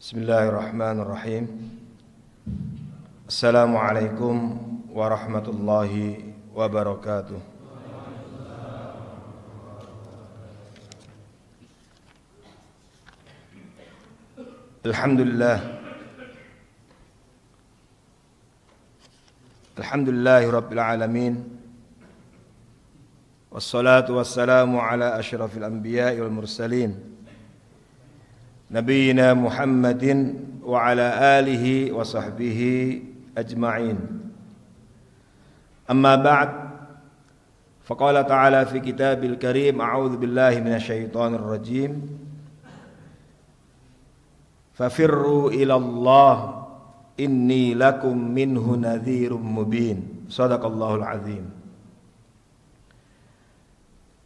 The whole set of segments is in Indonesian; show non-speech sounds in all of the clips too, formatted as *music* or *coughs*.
بسم الله الرحمن الرحيم السلام عليكم ورحمة الله وبركاته الحمد لله الحمد لله رب العالمين والصلاة والسلام على أشرف الأنبياء والمرسلين نبينا محمد وعلى آله وصحبه أجمعين. أما بعد فقال تعالى في كتاب الكريم أعوذ بالله من الشيطان الرجيم. ففروا إلى الله إني لكم منه نذير مبين. صدق الله العظيم.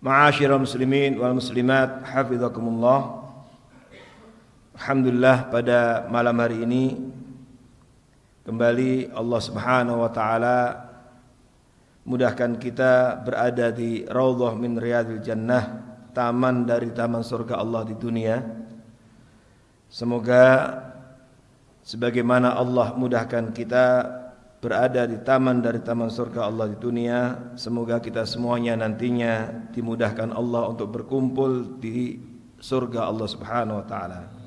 معاشر المسلمين والمسلمات حفظكم الله. Alhamdulillah pada malam hari ini kembali Allah Subhanahu wa taala mudahkan kita berada di raudhah min riyadil jannah, taman dari taman surga Allah di dunia. Semoga sebagaimana Allah mudahkan kita berada di taman dari taman surga Allah di dunia, semoga kita semuanya nantinya dimudahkan Allah untuk berkumpul di surga Allah Subhanahu wa taala.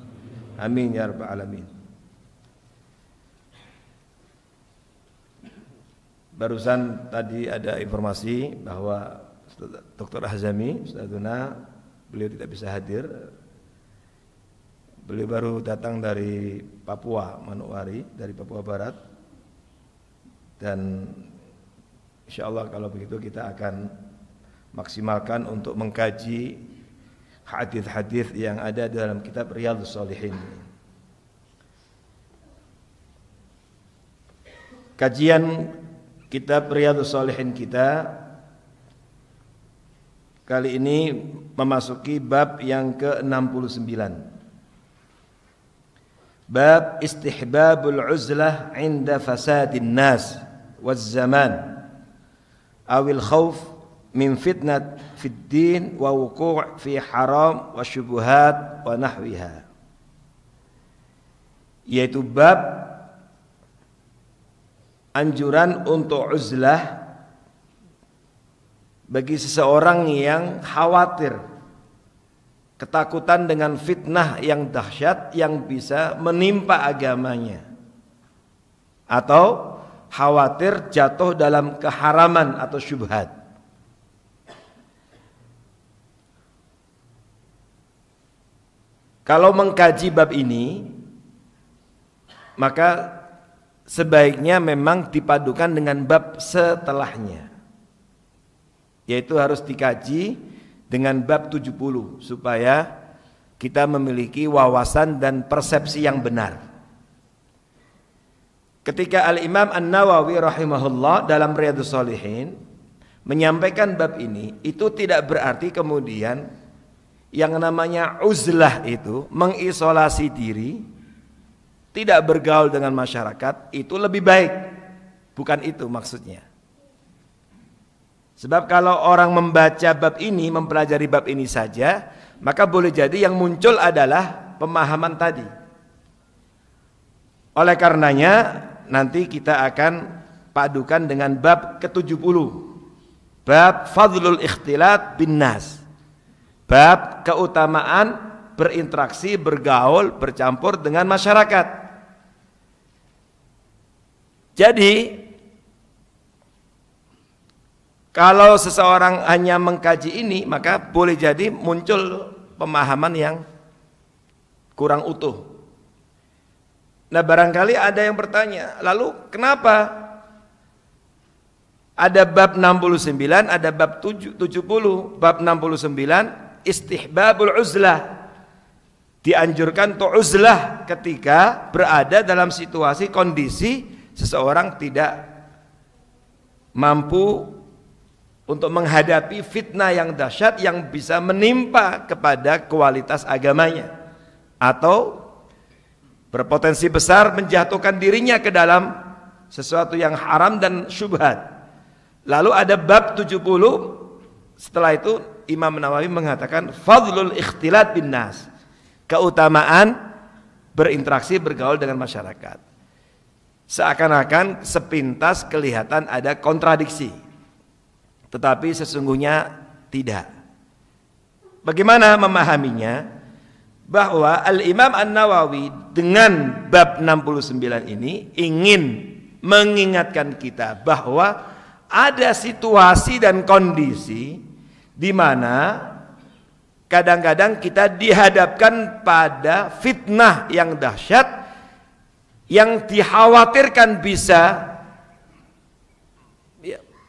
Amin ya rabbal alamin. Barusan tadi ada informasi bahwa Dr. Hazami, Ustazuna, beliau tidak bisa hadir. Beliau baru datang dari Papua, Manokwari, dari Papua Barat. Dan insya Allah kalau begitu kita akan maksimalkan untuk mengkaji hadis-hadis yang ada dalam kitab Riyadhus Shalihin. Kajian kitab Riyadhus Shalihin kita kali ini memasuki bab yang ke-69. Bab istihbabul uzlah inda fasadin nas waz zaman awil khauf min fitnat din wa fi haram wa syubuhat yaitu bab anjuran untuk uzlah bagi seseorang yang khawatir ketakutan dengan fitnah yang dahsyat yang bisa menimpa agamanya atau khawatir jatuh dalam keharaman atau syubhat Kalau mengkaji bab ini maka sebaiknya memang dipadukan dengan bab setelahnya. Yaitu harus dikaji dengan bab 70 supaya kita memiliki wawasan dan persepsi yang benar. Ketika Al-Imam An-Nawawi rahimahullah dalam Riyadhus Shalihin menyampaikan bab ini, itu tidak berarti kemudian yang namanya uzlah itu mengisolasi diri tidak bergaul dengan masyarakat itu lebih baik. Bukan itu maksudnya. Sebab kalau orang membaca bab ini mempelajari bab ini saja maka boleh jadi yang muncul adalah pemahaman tadi. Oleh karenanya nanti kita akan padukan dengan bab ke-70 bab fadlul ikhtilat bin nas Bab keutamaan berinteraksi, bergaul, bercampur dengan masyarakat. Jadi kalau seseorang hanya mengkaji ini maka boleh jadi muncul pemahaman yang kurang utuh. Nah barangkali ada yang bertanya, lalu kenapa ada bab 69, ada bab 70, bab 69 istihbabul uzlah dianjurkan untuk uzlah ketika berada dalam situasi kondisi seseorang tidak mampu untuk menghadapi fitnah yang dahsyat yang bisa menimpa kepada kualitas agamanya atau berpotensi besar menjatuhkan dirinya ke dalam sesuatu yang haram dan syubhat. Lalu ada bab 70 setelah itu Imam Nawawi mengatakan fadlul ikhtilat bin nas. Keutamaan berinteraksi bergaul dengan masyarakat. Seakan-akan sepintas kelihatan ada kontradiksi. Tetapi sesungguhnya tidak. Bagaimana memahaminya? Bahwa Al-Imam An-Nawawi dengan bab 69 ini ingin mengingatkan kita bahwa ada situasi dan kondisi di mana kadang-kadang kita dihadapkan pada fitnah yang dahsyat yang dikhawatirkan bisa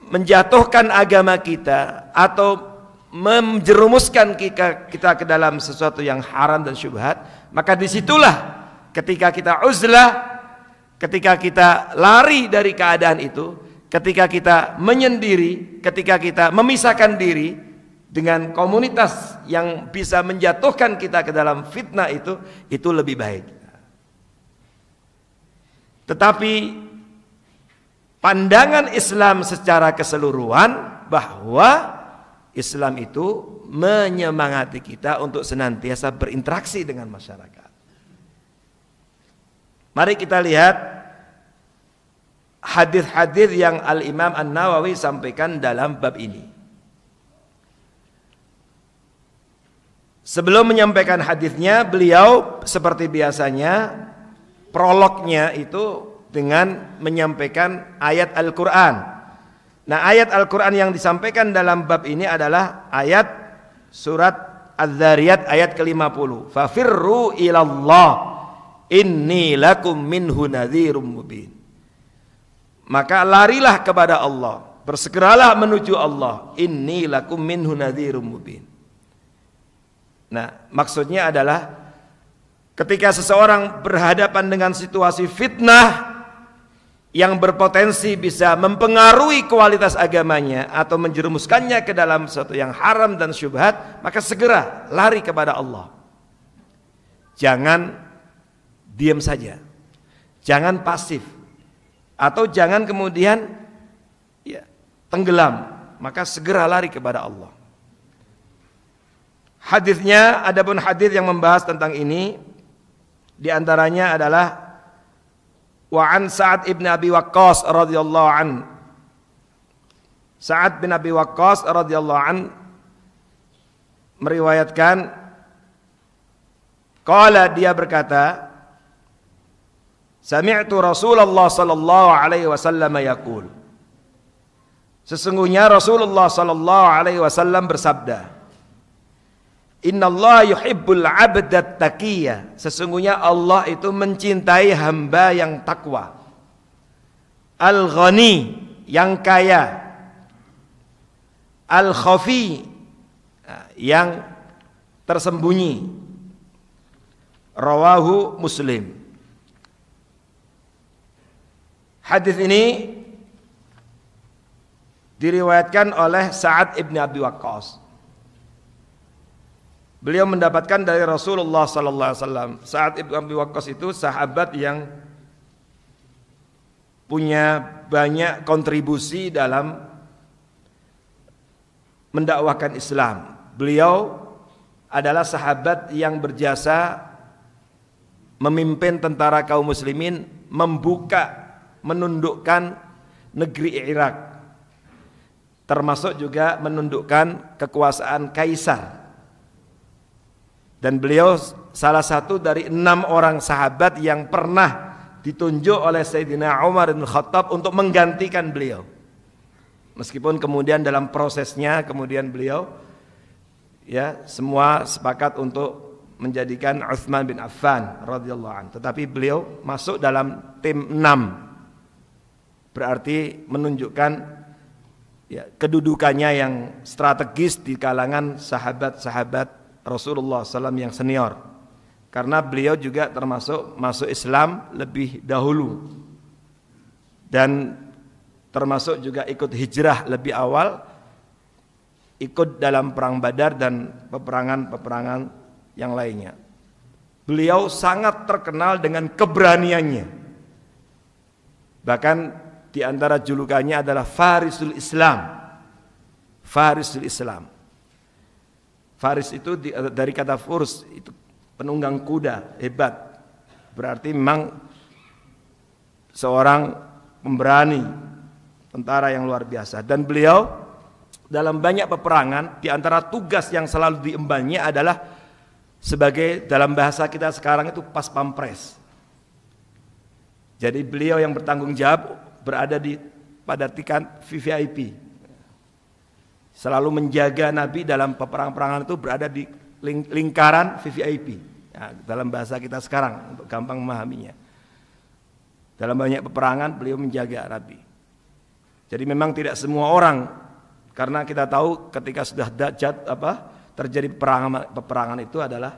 menjatuhkan agama kita atau menjerumuskan kita, kita ke dalam sesuatu yang haram dan syubhat maka di situlah ketika kita uzlah ketika kita lari dari keadaan itu ketika kita menyendiri ketika kita memisahkan diri dengan komunitas yang bisa menjatuhkan kita ke dalam fitnah itu itu lebih baik tetapi pandangan Islam secara keseluruhan bahwa Islam itu menyemangati kita untuk senantiasa berinteraksi dengan masyarakat. Mari kita lihat hadis-hadis yang Al-Imam An-Nawawi sampaikan dalam bab ini. Sebelum menyampaikan hadisnya, beliau seperti biasanya prolognya itu dengan menyampaikan ayat Al-Qur'an. Nah, ayat Al-Qur'an yang disampaikan dalam bab ini adalah ayat surat Az-Zariyat ayat ke-50. Fafirru ilallah inni lakum minhu nadhirum mubin. Maka larilah kepada Allah, bersegeralah menuju Allah. Inni lakum minhu nadhirum mubin. Nah, maksudnya adalah Ketika seseorang berhadapan dengan situasi fitnah yang berpotensi bisa mempengaruhi kualitas agamanya atau menjerumuskannya ke dalam sesuatu yang haram dan syubhat, maka segera lari kepada Allah. Jangan diam saja. Jangan pasif. Atau jangan kemudian ya, tenggelam, maka segera lari kepada Allah. Hadisnya adapun hadis yang membahas tentang ini di antaranya adalah wa an Sa'ad ibn Abi Waqqas radhiyallahu an. Sa'ad bin Abi Waqqas radhiyallahu an meriwayatkan qala dia berkata Sami'tu Rasulullah sallallahu alaihi wasallam yaqul Sesungguhnya Rasulullah sallallahu alaihi wasallam bersabda Allah yuhibbul abdat taqiyya. Sesungguhnya Allah itu mencintai hamba yang takwa. Al-ghani yang kaya. Al-khafi yang tersembunyi. Rawahu Muslim. Hadis ini diriwayatkan oleh Sa'ad ibn Abi Waqqas. Beliau mendapatkan dari Rasulullah sallallahu alaihi wasallam. Saat Ibnu Abi Waqqas itu sahabat yang punya banyak kontribusi dalam mendakwahkan Islam. Beliau adalah sahabat yang berjasa memimpin tentara kaum muslimin membuka menundukkan negeri Irak termasuk juga menundukkan kekuasaan kaisar dan beliau salah satu dari enam orang sahabat yang pernah ditunjuk oleh Sayyidina Umar bin Khattab untuk menggantikan beliau. Meskipun kemudian dalam prosesnya kemudian beliau ya semua sepakat untuk menjadikan Uthman bin Affan radhiyallahu an. Tetapi beliau masuk dalam tim enam. Berarti menunjukkan ya, kedudukannya yang strategis di kalangan sahabat-sahabat Rasulullah SAW yang senior karena beliau juga termasuk masuk Islam lebih dahulu dan termasuk juga ikut hijrah lebih awal ikut dalam perang Badar dan peperangan-peperangan yang lainnya. Beliau sangat terkenal dengan keberaniannya. Bahkan di antara julukannya adalah Farisul Islam. Farisul Islam. Faris itu dari kata furs itu penunggang kuda hebat. berarti memang seorang pemberani tentara yang luar biasa dan beliau dalam banyak peperangan di antara tugas yang selalu diembannya adalah sebagai dalam bahasa kita sekarang itu pas pampres. Jadi beliau yang bertanggung jawab berada di pada tingkat VVIP. Selalu menjaga Nabi dalam peperangan-peperangan itu berada di lingkaran VVIP. Ya, dalam bahasa kita sekarang untuk gampang memahaminya. Dalam banyak peperangan beliau menjaga Nabi. Jadi memang tidak semua orang karena kita tahu ketika sudah dajat apa terjadi peperangan peperangan itu adalah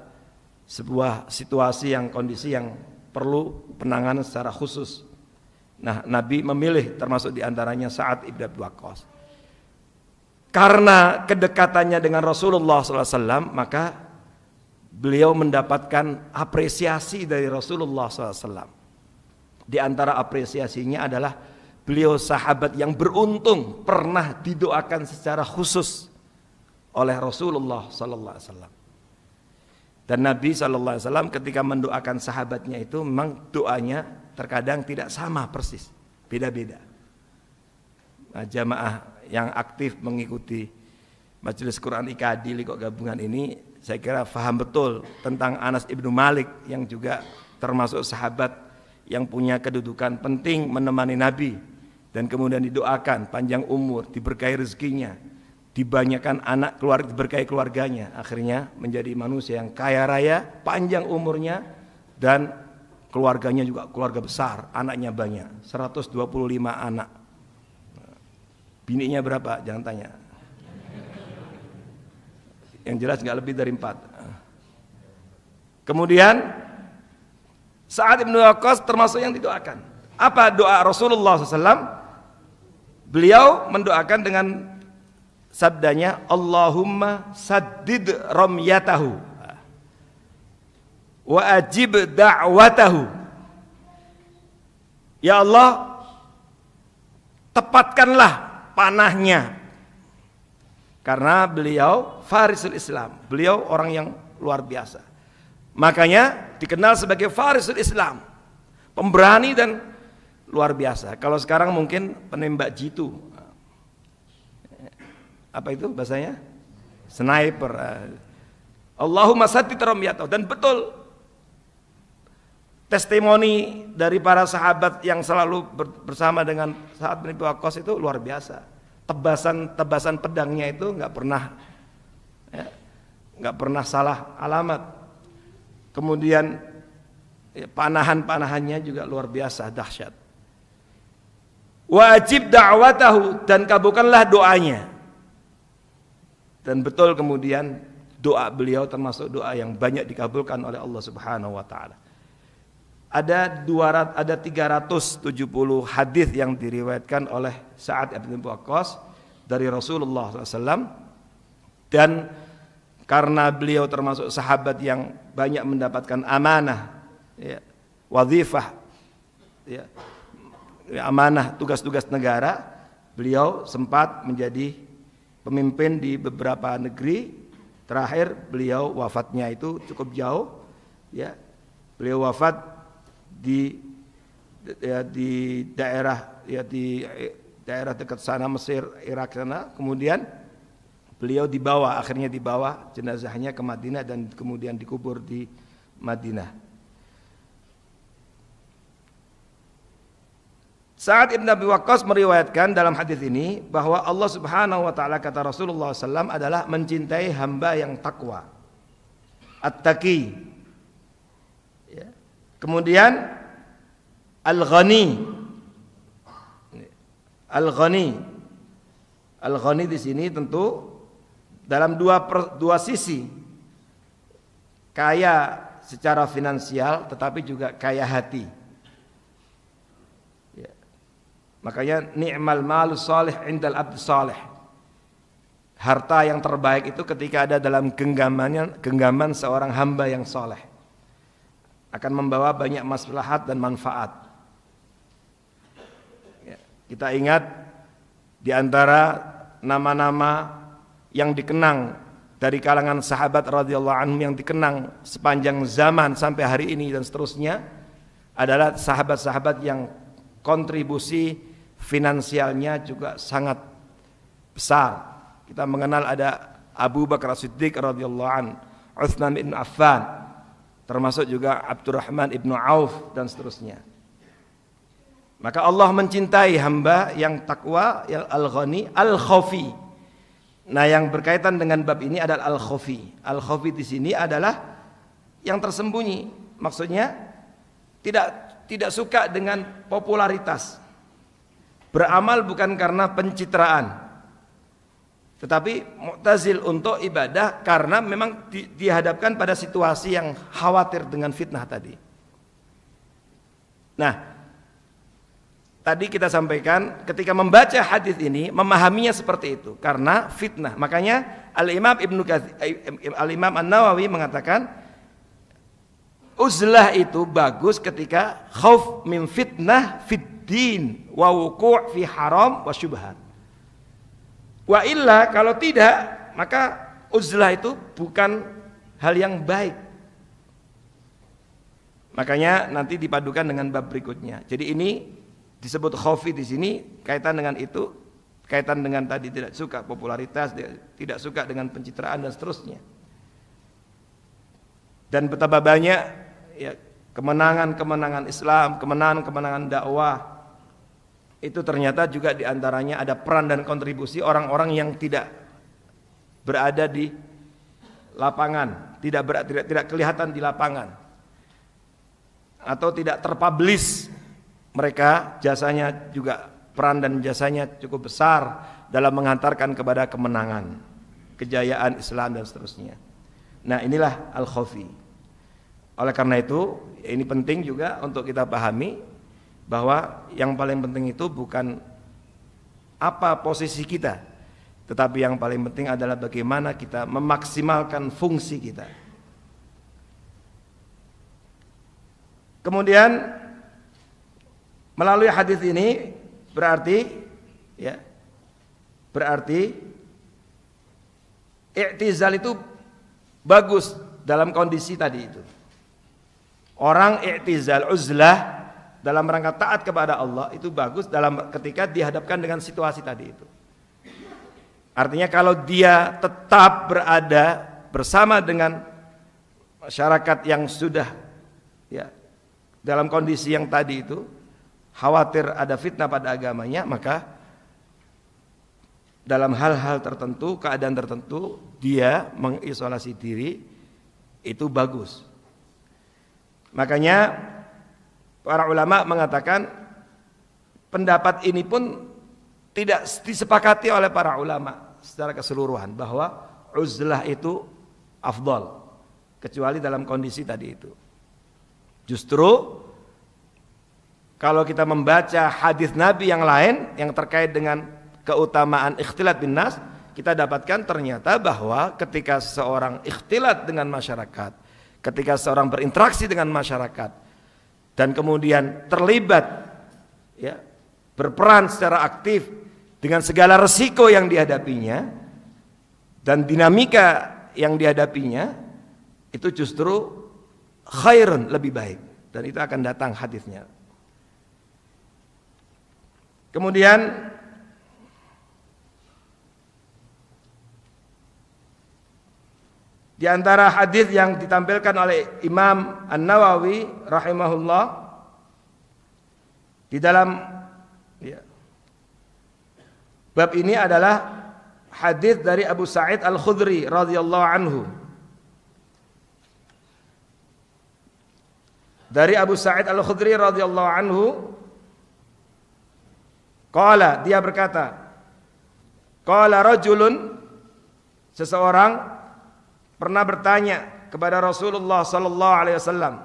sebuah situasi yang kondisi yang perlu penanganan secara khusus. Nah, Nabi memilih termasuk di antaranya saat ibn Abi Waqqas. Karena kedekatannya dengan Rasulullah SAW, maka beliau mendapatkan apresiasi dari Rasulullah SAW. Di antara apresiasinya adalah Beliau sahabat yang beruntung pernah didoakan secara khusus oleh Rasulullah sallallahu alaihi wasallam. Dan Nabi sallallahu ketika mendoakan sahabatnya itu memang doanya terkadang tidak sama persis, beda-beda. Nah, jamaah yang aktif mengikuti Majelis Quran IKADI kok gabungan ini saya kira faham betul tentang Anas ibnu Malik yang juga termasuk sahabat yang punya kedudukan penting menemani Nabi dan kemudian didoakan panjang umur, diberkahi rezekinya, dibanyakan anak keluarga, diberkahi keluarganya, akhirnya menjadi manusia yang kaya raya, panjang umurnya dan keluarganya juga keluarga besar, anaknya banyak, 125 anak. Bininya berapa? Jangan tanya. Yang jelas nggak lebih dari empat. Kemudian saat Ibnu Waqqas termasuk yang didoakan. Apa doa Rasulullah SAW? Beliau mendoakan dengan sabdanya Allahumma saddid ramyatahu wa ajib da'watahu Ya Allah tepatkanlah panahnya karena beliau farisul Islam beliau orang yang luar biasa makanya dikenal sebagai farisul Islam pemberani dan luar biasa. Kalau sekarang mungkin penembak jitu. Apa itu bahasanya? Sniper. Allahumma sati dan betul testimoni dari para sahabat yang selalu bersama dengan saat bin Waqqas itu luar biasa. Tebasan-tebasan pedangnya itu nggak pernah ya, nggak pernah salah alamat. Kemudian ya, panahan-panahannya juga luar biasa dahsyat. Wajib da'watahu dan kabulkanlah doanya. Dan betul kemudian doa beliau termasuk doa yang banyak dikabulkan oleh Allah Subhanahu wa taala. Ada 200 ada 370 hadis yang diriwayatkan oleh Sa'ad bin Waqqas dari Rasulullah SAW dan karena beliau termasuk sahabat yang banyak mendapatkan amanah ya, wazifah ya, amanah tugas-tugas negara, beliau sempat menjadi pemimpin di beberapa negeri. Terakhir beliau wafatnya itu cukup jauh, ya. Beliau wafat di ya, di daerah ya di daerah dekat sana Mesir, Irak sana. Kemudian beliau dibawa akhirnya dibawa jenazahnya ke Madinah dan kemudian dikubur di Madinah. Saat Ibn Abi Waqqas meriwayatkan dalam hadis ini bahwa Allah Subhanahu wa taala kata Rasulullah SAW adalah mencintai hamba yang takwa. At-taqi. Ya. Kemudian al-ghani. Al-ghani. Al-ghani di sini tentu dalam dua dua sisi. Kaya secara finansial tetapi juga kaya hati. Makanya ni'mal malu salih indal abdi salih. Harta yang terbaik itu ketika ada dalam genggamannya genggaman seorang hamba yang soleh akan membawa banyak maslahat dan manfaat. Ya, kita ingat di antara nama-nama yang dikenang dari kalangan sahabat radhiyallahu anhum yang dikenang sepanjang zaman sampai hari ini dan seterusnya adalah sahabat-sahabat yang kontribusi finansialnya juga sangat besar. Kita mengenal ada Abu Bakar Siddiq radhiyallahu an, Utsman bin Affan, termasuk juga Abdurrahman ibnu Auf dan seterusnya. Maka Allah mencintai hamba yang takwa, yang al-ghani, al-khafi. Nah, yang berkaitan dengan bab ini adalah al-khafi. Al-khafi di sini adalah yang tersembunyi. Maksudnya tidak tidak suka dengan popularitas. Beramal bukan karena pencitraan. Tetapi mu'tazil untuk ibadah karena memang di, dihadapkan pada situasi yang khawatir dengan fitnah tadi. Nah, tadi kita sampaikan ketika membaca hadis ini memahaminya seperti itu karena fitnah. Makanya Al Imam Ibnu eh, Al Imam An Nawawi mengatakan uzlah itu bagus ketika khauf min fitnah fid din wa wuku' fi haram wa syubhat. Wa illa kalau tidak maka uzlah itu bukan hal yang baik. Makanya nanti dipadukan dengan bab berikutnya. Jadi ini disebut khofi di sini kaitan dengan itu kaitan dengan tadi tidak suka popularitas tidak suka dengan pencitraan dan seterusnya dan betapa banyak ya kemenangan-kemenangan Islam kemenangan-kemenangan dakwah itu ternyata juga di antaranya ada peran dan kontribusi orang-orang yang tidak berada di lapangan tidak ber, tidak tidak kelihatan di lapangan atau tidak terpublish mereka jasanya juga peran dan jasanya cukup besar dalam mengantarkan kepada kemenangan, kejayaan Islam dan seterusnya. Nah, inilah al-khafi. Oleh karena itu, ini penting juga untuk kita pahami bahwa yang paling penting itu bukan apa posisi kita, tetapi yang paling penting adalah bagaimana kita memaksimalkan fungsi kita. Kemudian Melalui hadis ini berarti ya berarti i'tizal itu bagus dalam kondisi tadi itu. Orang i'tizal uzlah dalam rangka taat kepada Allah itu bagus dalam ketika dihadapkan dengan situasi tadi itu. Artinya kalau dia tetap berada bersama dengan masyarakat yang sudah ya dalam kondisi yang tadi itu khawatir ada fitnah pada agamanya, maka dalam hal-hal tertentu, keadaan tertentu, dia mengisolasi diri itu bagus. Makanya para ulama mengatakan pendapat ini pun tidak disepakati oleh para ulama secara keseluruhan bahwa uzlah itu afdal kecuali dalam kondisi tadi itu. Justru kalau kita membaca hadis Nabi yang lain yang terkait dengan keutamaan ikhtilat bin nas, kita dapatkan ternyata bahwa ketika seorang ikhtilat dengan masyarakat, ketika seorang berinteraksi dengan masyarakat dan kemudian terlibat ya, berperan secara aktif dengan segala resiko yang dihadapinya dan dinamika yang dihadapinya itu justru khairun lebih baik. Dan itu akan datang hadisnya. Kemudian di antara hadis yang ditampilkan oleh Imam An-Nawawi rahimahullah di dalam ya, bab ini adalah hadis dari Abu Sa'id Al-Khudri radhiyallahu anhu. Dari Abu Sa'id Al-Khudri radhiyallahu anhu Qala dia berkata, Qala rajulun seseorang pernah bertanya kepada Rasulullah sallallahu alaihi wasallam,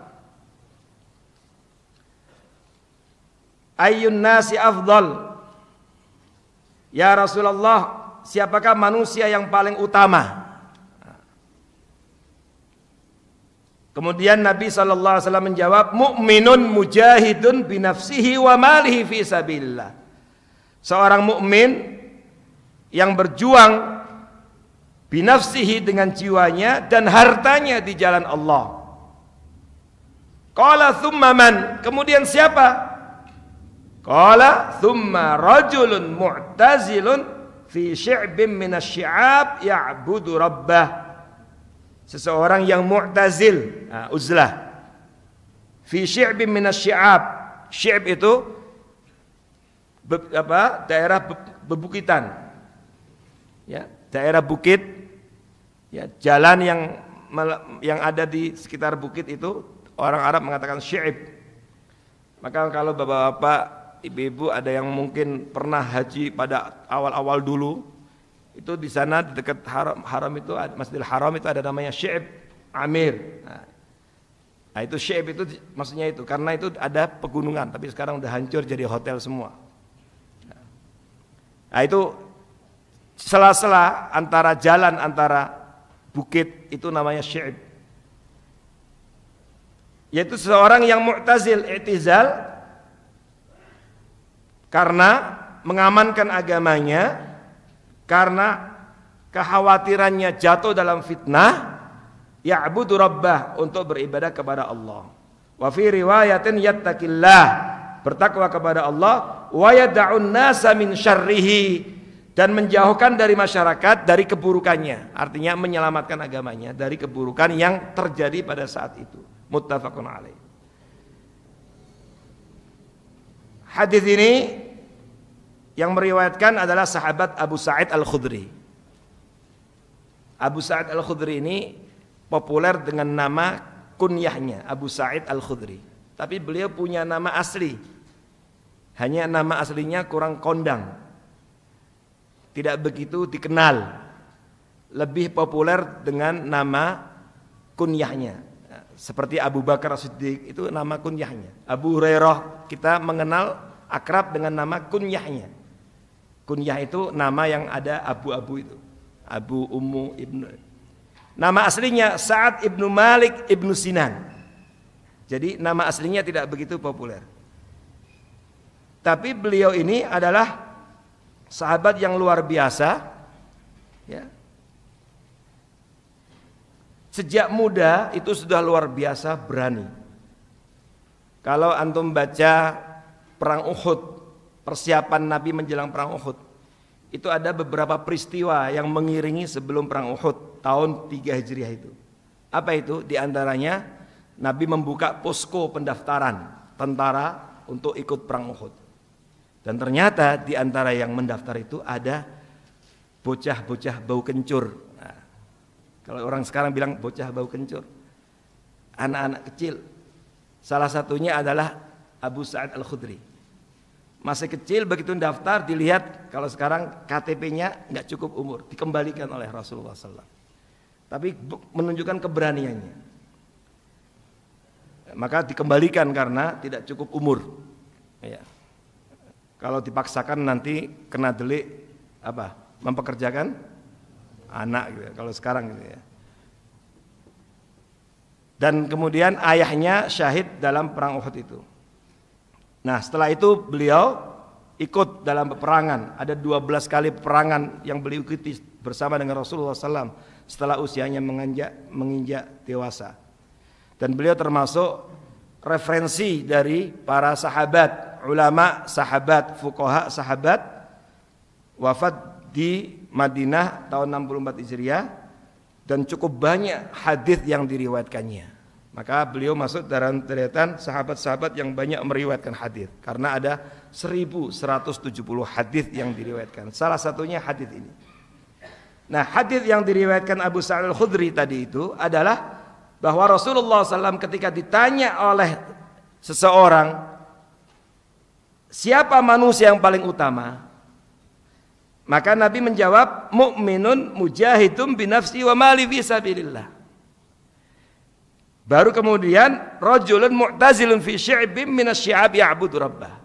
Ayyun nasi afdal? Ya Rasulullah, siapakah manusia yang paling utama? Kemudian Nabi sallallahu alaihi wasallam menjawab, "Mu'minun mujahidun bi nafsihi wa malihi fi sabilillah." seorang mukmin yang berjuang binafsihi dengan jiwanya dan hartanya di jalan Allah. Qala thumma man? Kemudian siapa? Qala thumma rajulun mu'tazilun fi syi'bin minasyi'ab ya'budu rabbah. Seseorang yang mu'tazil, nah, uzlah. Fi syi'bin minasyi'ab. Syi'b itu be, apa? daerah be, bebukitan. Ya, daerah bukit Ya, jalan yang yang ada di sekitar bukit itu orang Arab mengatakan syi'ib. Maka kalau bapak-bapak, ibu-ibu ada yang mungkin pernah haji pada awal-awal dulu, itu di sana di dekat haram, haram itu Masjidil Haram itu ada namanya Syi'ib Amir. Nah, nah itu Syi'ib itu maksudnya itu karena itu ada pegunungan tapi sekarang udah hancur jadi hotel semua. Nah itu sela-sela antara jalan antara bukit itu namanya syi'ib yaitu seseorang yang mu'tazil i'tizal karena mengamankan agamanya karena kekhawatirannya jatuh dalam fitnah ya'budu rabbah untuk beribadah kepada Allah. Wa fi riwayatin yattaqillah bertakwa kepada Allah wa yad'un nasa min syarrihi dan menjauhkan dari masyarakat dari keburukannya. Artinya menyelamatkan agamanya dari keburukan yang terjadi pada saat itu. Muttafaqun alaih. Hadis ini yang meriwayatkan adalah sahabat Abu Sa'id Al-Khudri. Abu Sa'id Al-Khudri ini populer dengan nama kunyahnya Abu Sa'id Al-Khudri. Tapi beliau punya nama asli. Hanya nama aslinya kurang kondang tidak begitu dikenal. Lebih populer dengan nama kunyahnya. Seperti Abu Bakar Siddiq itu nama kunyahnya. Abu Hurairah kita mengenal akrab dengan nama kunyahnya. Kunyah itu nama yang ada abu-abu itu. Abu Ummu Ibnu. Nama aslinya Sa'ad Ibnu Malik Ibnu Sinan. Jadi nama aslinya tidak begitu populer. Tapi beliau ini adalah sahabat yang luar biasa ya. Sejak muda itu sudah luar biasa berani. Kalau antum baca perang Uhud persiapan Nabi menjelang perang Uhud itu ada beberapa peristiwa yang mengiringi sebelum perang Uhud tahun 3 Hijriah itu. Apa itu? Di antaranya Nabi membuka posko pendaftaran tentara untuk ikut perang Uhud dan ternyata di antara yang mendaftar itu ada bocah-bocah bau kencur. Nah, kalau orang sekarang bilang bocah bau kencur, anak-anak kecil. Salah satunya adalah Abu Sa'ad Al-Khudri. Masih kecil begitu daftar dilihat kalau sekarang KTP-nya nggak cukup umur, dikembalikan oleh Rasulullah SAW. Tapi menunjukkan keberaniannya. Maka dikembalikan karena tidak cukup umur. Ya. Kalau dipaksakan nanti kena delik apa? Mempekerjakan anak gitu. Ya, kalau sekarang gitu ya. Dan kemudian ayahnya syahid dalam perang Uhud itu. Nah, setelah itu beliau ikut dalam peperangan. Ada 12 kali peperangan yang beliau ikuti bersama dengan Rasulullah SAW setelah usianya menginjak, menginjak dewasa. Dan beliau termasuk referensi dari para sahabat ulama sahabat, fukoha sahabat wafat di Madinah tahun 64 Hijriah dan cukup banyak hadis yang diriwayatkannya. Maka beliau masuk dalam deretan sahabat-sahabat yang banyak meriwayatkan hadis karena ada 1170 hadis yang diriwayatkan. Salah satunya hadis ini. Nah, hadis yang diriwayatkan Abu Sa'id Al-Khudri tadi itu adalah bahwa Rasulullah SAW ketika ditanya oleh seseorang Siapa manusia yang paling utama? Maka Nabi menjawab, mukminun mujahidum binafsi wa mali fi sabilillah. Baru kemudian rajulun mu'tazilun fi syi'bim minasyi'ab ya'budu rabbah.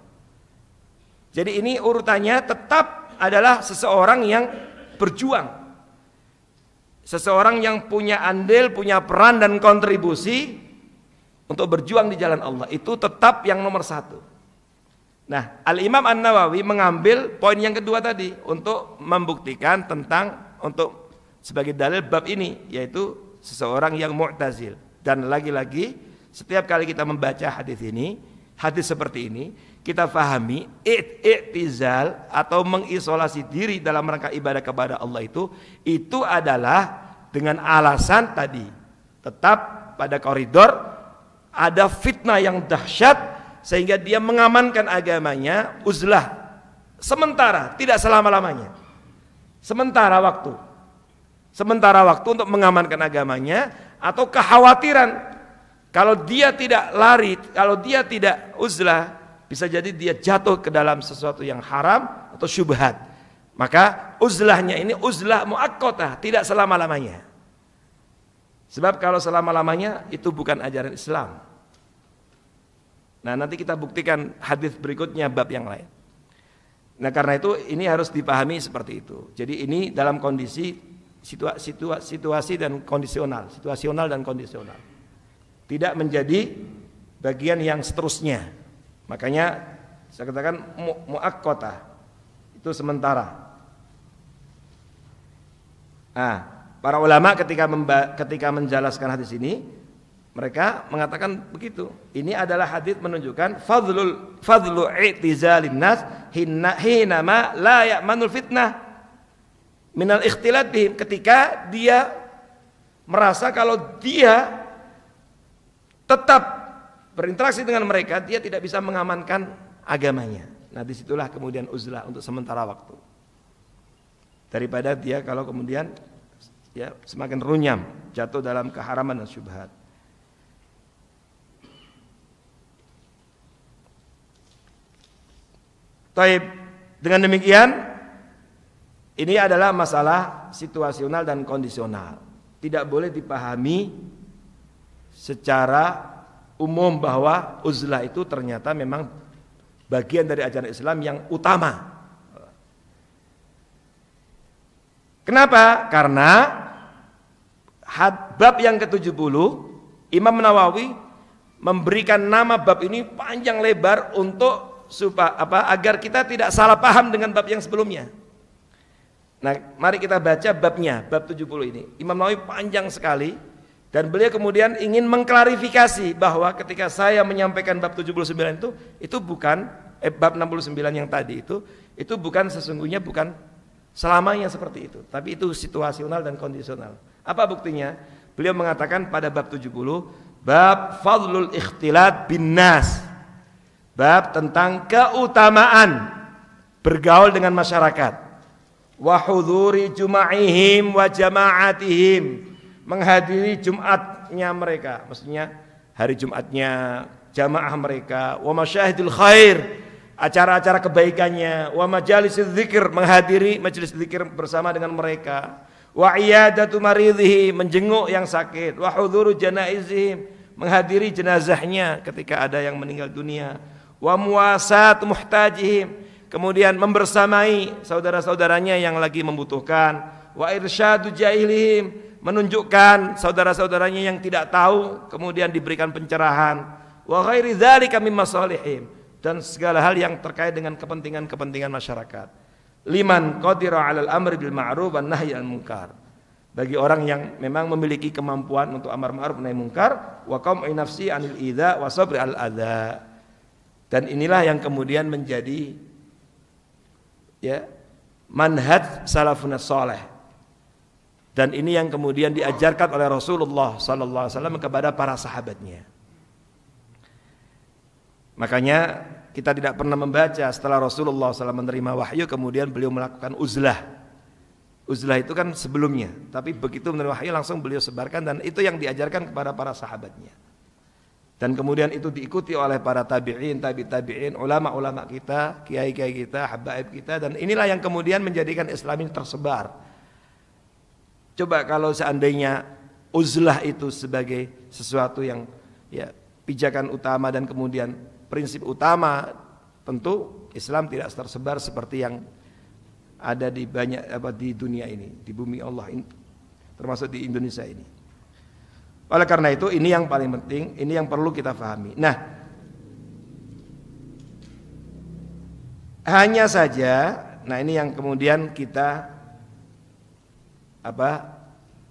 Jadi ini urutannya tetap adalah seseorang yang berjuang. Seseorang yang punya andil, punya peran dan kontribusi untuk berjuang di jalan Allah. Itu tetap yang nomor satu. Nah, Al-Imam An-Nawawi mengambil poin yang kedua tadi untuk membuktikan tentang untuk sebagai dalil bab ini yaitu seseorang yang mu'tazil. Dan lagi-lagi setiap kali kita membaca hadis ini hadis seperti ini kita fahami i'tizal atau mengisolasi diri dalam rangka ibadah kepada Allah itu itu adalah dengan alasan tadi. Tetap pada koridor ada fitnah yang dahsyat sehingga dia mengamankan agamanya uzlah sementara tidak selama-lamanya sementara waktu sementara waktu untuk mengamankan agamanya atau kekhawatiran kalau dia tidak lari, kalau dia tidak uzlah, bisa jadi dia jatuh ke dalam sesuatu yang haram atau syubhat. Maka uzlahnya ini uzlah muakkotah, tidak selama-lamanya. Sebab kalau selama-lamanya itu bukan ajaran Islam. Nah nanti kita buktikan hadis berikutnya bab yang lain. Nah karena itu ini harus dipahami seperti itu. Jadi ini dalam kondisi situasi, situasi dan kondisional, situasional dan kondisional. Tidak menjadi bagian yang seterusnya. Makanya saya katakan muakkota itu sementara. Nah, para ulama ketika ketika menjelaskan hadis ini mereka mengatakan begitu. Ini adalah hadis menunjukkan fadlul fadlu i'tizalin nas hina ma la ya'manul fitnah minal ikhtilat bihim. Ketika dia merasa kalau dia tetap berinteraksi dengan mereka dia tidak bisa mengamankan agamanya. Nah di situlah kemudian uzlah untuk sementara waktu. Daripada dia kalau kemudian ya semakin runyam jatuh dalam keharaman dan syubhat Taib dengan demikian ini adalah masalah situasional dan kondisional. Tidak boleh dipahami secara umum bahwa uzlah itu ternyata memang bagian dari ajaran Islam yang utama. Kenapa? Karena bab yang ke-70 Imam Nawawi memberikan nama bab ini panjang lebar untuk supaya apa agar kita tidak salah paham dengan bab yang sebelumnya. Nah, mari kita baca babnya, bab 70 ini. Imam Nawawi panjang sekali dan beliau kemudian ingin mengklarifikasi bahwa ketika saya menyampaikan bab 79 itu itu bukan eh, bab 69 yang tadi itu itu bukan sesungguhnya bukan selamanya seperti itu, tapi itu situasional dan kondisional. Apa buktinya? Beliau mengatakan pada bab 70 bab fadlul ikhtilat bin nas. Bab tentang keutamaan bergaul dengan masyarakat. Wa hudhuri juma'ihim wa jama'atihim. Menghadiri Jumatnya mereka. Maksudnya hari Jumatnya jamaah mereka. Wa masyahidul khair acara-acara kebaikannya. Wa majalis zikir menghadiri majelis zikir bersama dengan mereka. Wa iyadatu menjenguk yang sakit. Wa hudhuru janaizihim menghadiri jenazahnya ketika ada yang meninggal dunia wa muasat muhtajihim. Kemudian membersamai saudara-saudaranya yang lagi membutuhkan. Wa irsyadu jahilihim. Menunjukkan saudara-saudaranya yang tidak tahu kemudian diberikan pencerahan. Wa ghairi dzalika mimma salihim. Dan segala hal yang terkait dengan kepentingan-kepentingan masyarakat. Liman qadira 'alal amri bil ma'ruf wan nahyi anil munkar. Bagi orang yang memang memiliki kemampuan untuk amar ma'ruf nahi munkar wa qam'i nafsi anil idza wa sabri al adza dan inilah yang kemudian menjadi ya manhaj salafun saleh dan ini yang kemudian diajarkan oleh Rasulullah sallallahu alaihi wasallam kepada para sahabatnya. Makanya kita tidak pernah membaca setelah Rasulullah SAW menerima wahyu kemudian beliau melakukan uzlah. Uzlah itu kan sebelumnya tapi begitu menerima wahyu langsung beliau sebarkan dan itu yang diajarkan kepada para sahabatnya dan kemudian itu diikuti oleh para tabi'in, tabi tabi'in, ulama-ulama kita, kiai-kiai kita, habaib kita dan inilah yang kemudian menjadikan Islam ini tersebar. Coba kalau seandainya uzlah itu sebagai sesuatu yang ya pijakan utama dan kemudian prinsip utama tentu Islam tidak tersebar seperti yang ada di banyak apa di dunia ini, di bumi Allah termasuk di Indonesia ini. Oleh karena itu ini yang paling penting, ini yang perlu kita pahami. Nah, hanya saja, nah ini yang kemudian kita apa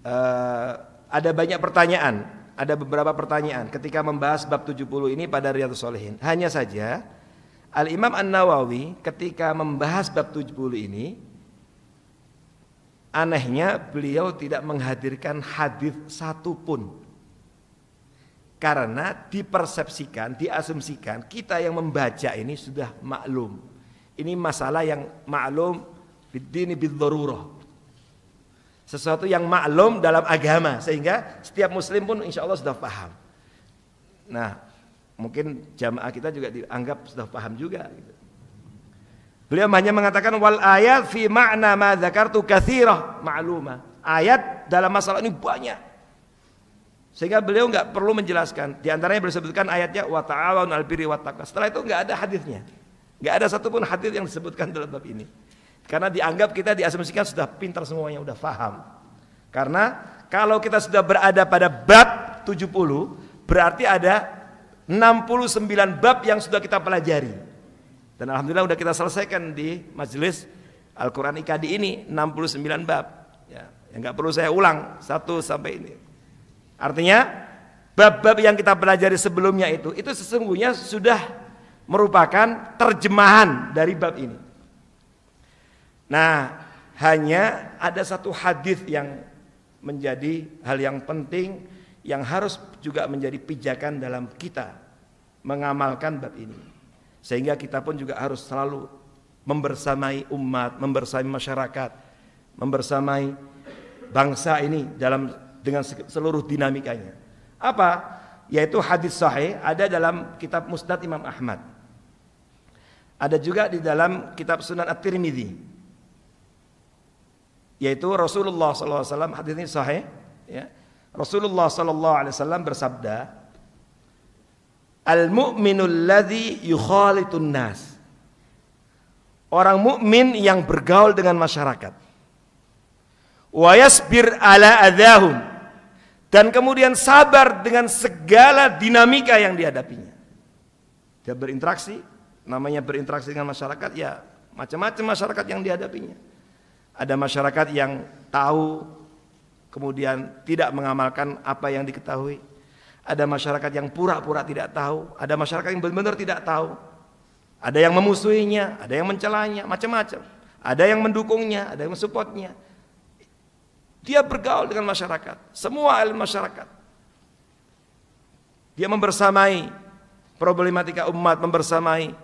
uh, ada banyak pertanyaan, ada beberapa pertanyaan ketika membahas bab 70 ini pada Riyadhus Shalihin. Hanya saja Al Imam An Nawawi ketika membahas bab 70 ini anehnya beliau tidak menghadirkan hadis satupun karena dipersepsikan, diasumsikan kita yang membaca ini sudah maklum. Ini masalah yang maklum bidini biddarurah. Sesuatu yang maklum dalam agama sehingga setiap muslim pun insya Allah sudah paham. Nah, mungkin jamaah kita juga dianggap sudah paham juga. Beliau hanya mengatakan wal ayat fi makna ma dzakartu katsirah ma'lumah. Ayat dalam masalah ini banyak sehingga beliau nggak perlu menjelaskan. Di antaranya beliau ayatnya wa ta'awun al birri wat taqwa. Setelah itu nggak ada hadisnya. Nggak ada satupun hadis yang disebutkan dalam bab ini. Karena dianggap kita diasumsikan sudah pintar semuanya, sudah faham. Karena kalau kita sudah berada pada bab 70, berarti ada 69 bab yang sudah kita pelajari. Dan alhamdulillah sudah kita selesaikan di majelis Al-Qur'an IKADI ini 69 bab. Ya, yang nggak perlu saya ulang satu sampai ini. Artinya bab-bab yang kita pelajari sebelumnya itu itu sesungguhnya sudah merupakan terjemahan dari bab ini. Nah, hanya ada satu hadis yang menjadi hal yang penting yang harus juga menjadi pijakan dalam kita mengamalkan bab ini. Sehingga kita pun juga harus selalu membersamai umat, membersamai masyarakat, membersamai bangsa ini dalam dengan seluruh dinamikanya. Apa? Yaitu hadis sahih ada dalam kitab Musnad Imam Ahmad. Ada juga di dalam kitab Sunan At-Tirmidzi. Yaitu Rasulullah SAW hadis ini sahih ya. Rasulullah SAW bersabda Al-mu'minul ladzi yukhalitun nas. Orang mukmin yang bergaul dengan masyarakat. Wa yasbir ala adahum dan kemudian sabar dengan segala dinamika yang dihadapinya. Dia berinteraksi, namanya berinteraksi dengan masyarakat, ya macam-macam masyarakat yang dihadapinya. Ada masyarakat yang tahu, kemudian tidak mengamalkan apa yang diketahui. Ada masyarakat yang pura-pura tidak tahu, ada masyarakat yang benar-benar tidak tahu. Ada yang memusuhinya, ada yang mencelanya, macam-macam. Ada yang mendukungnya, ada yang mensupportnya. Dia bergaul dengan masyarakat, semua elit masyarakat. Dia membersamai problematika umat, membersamai.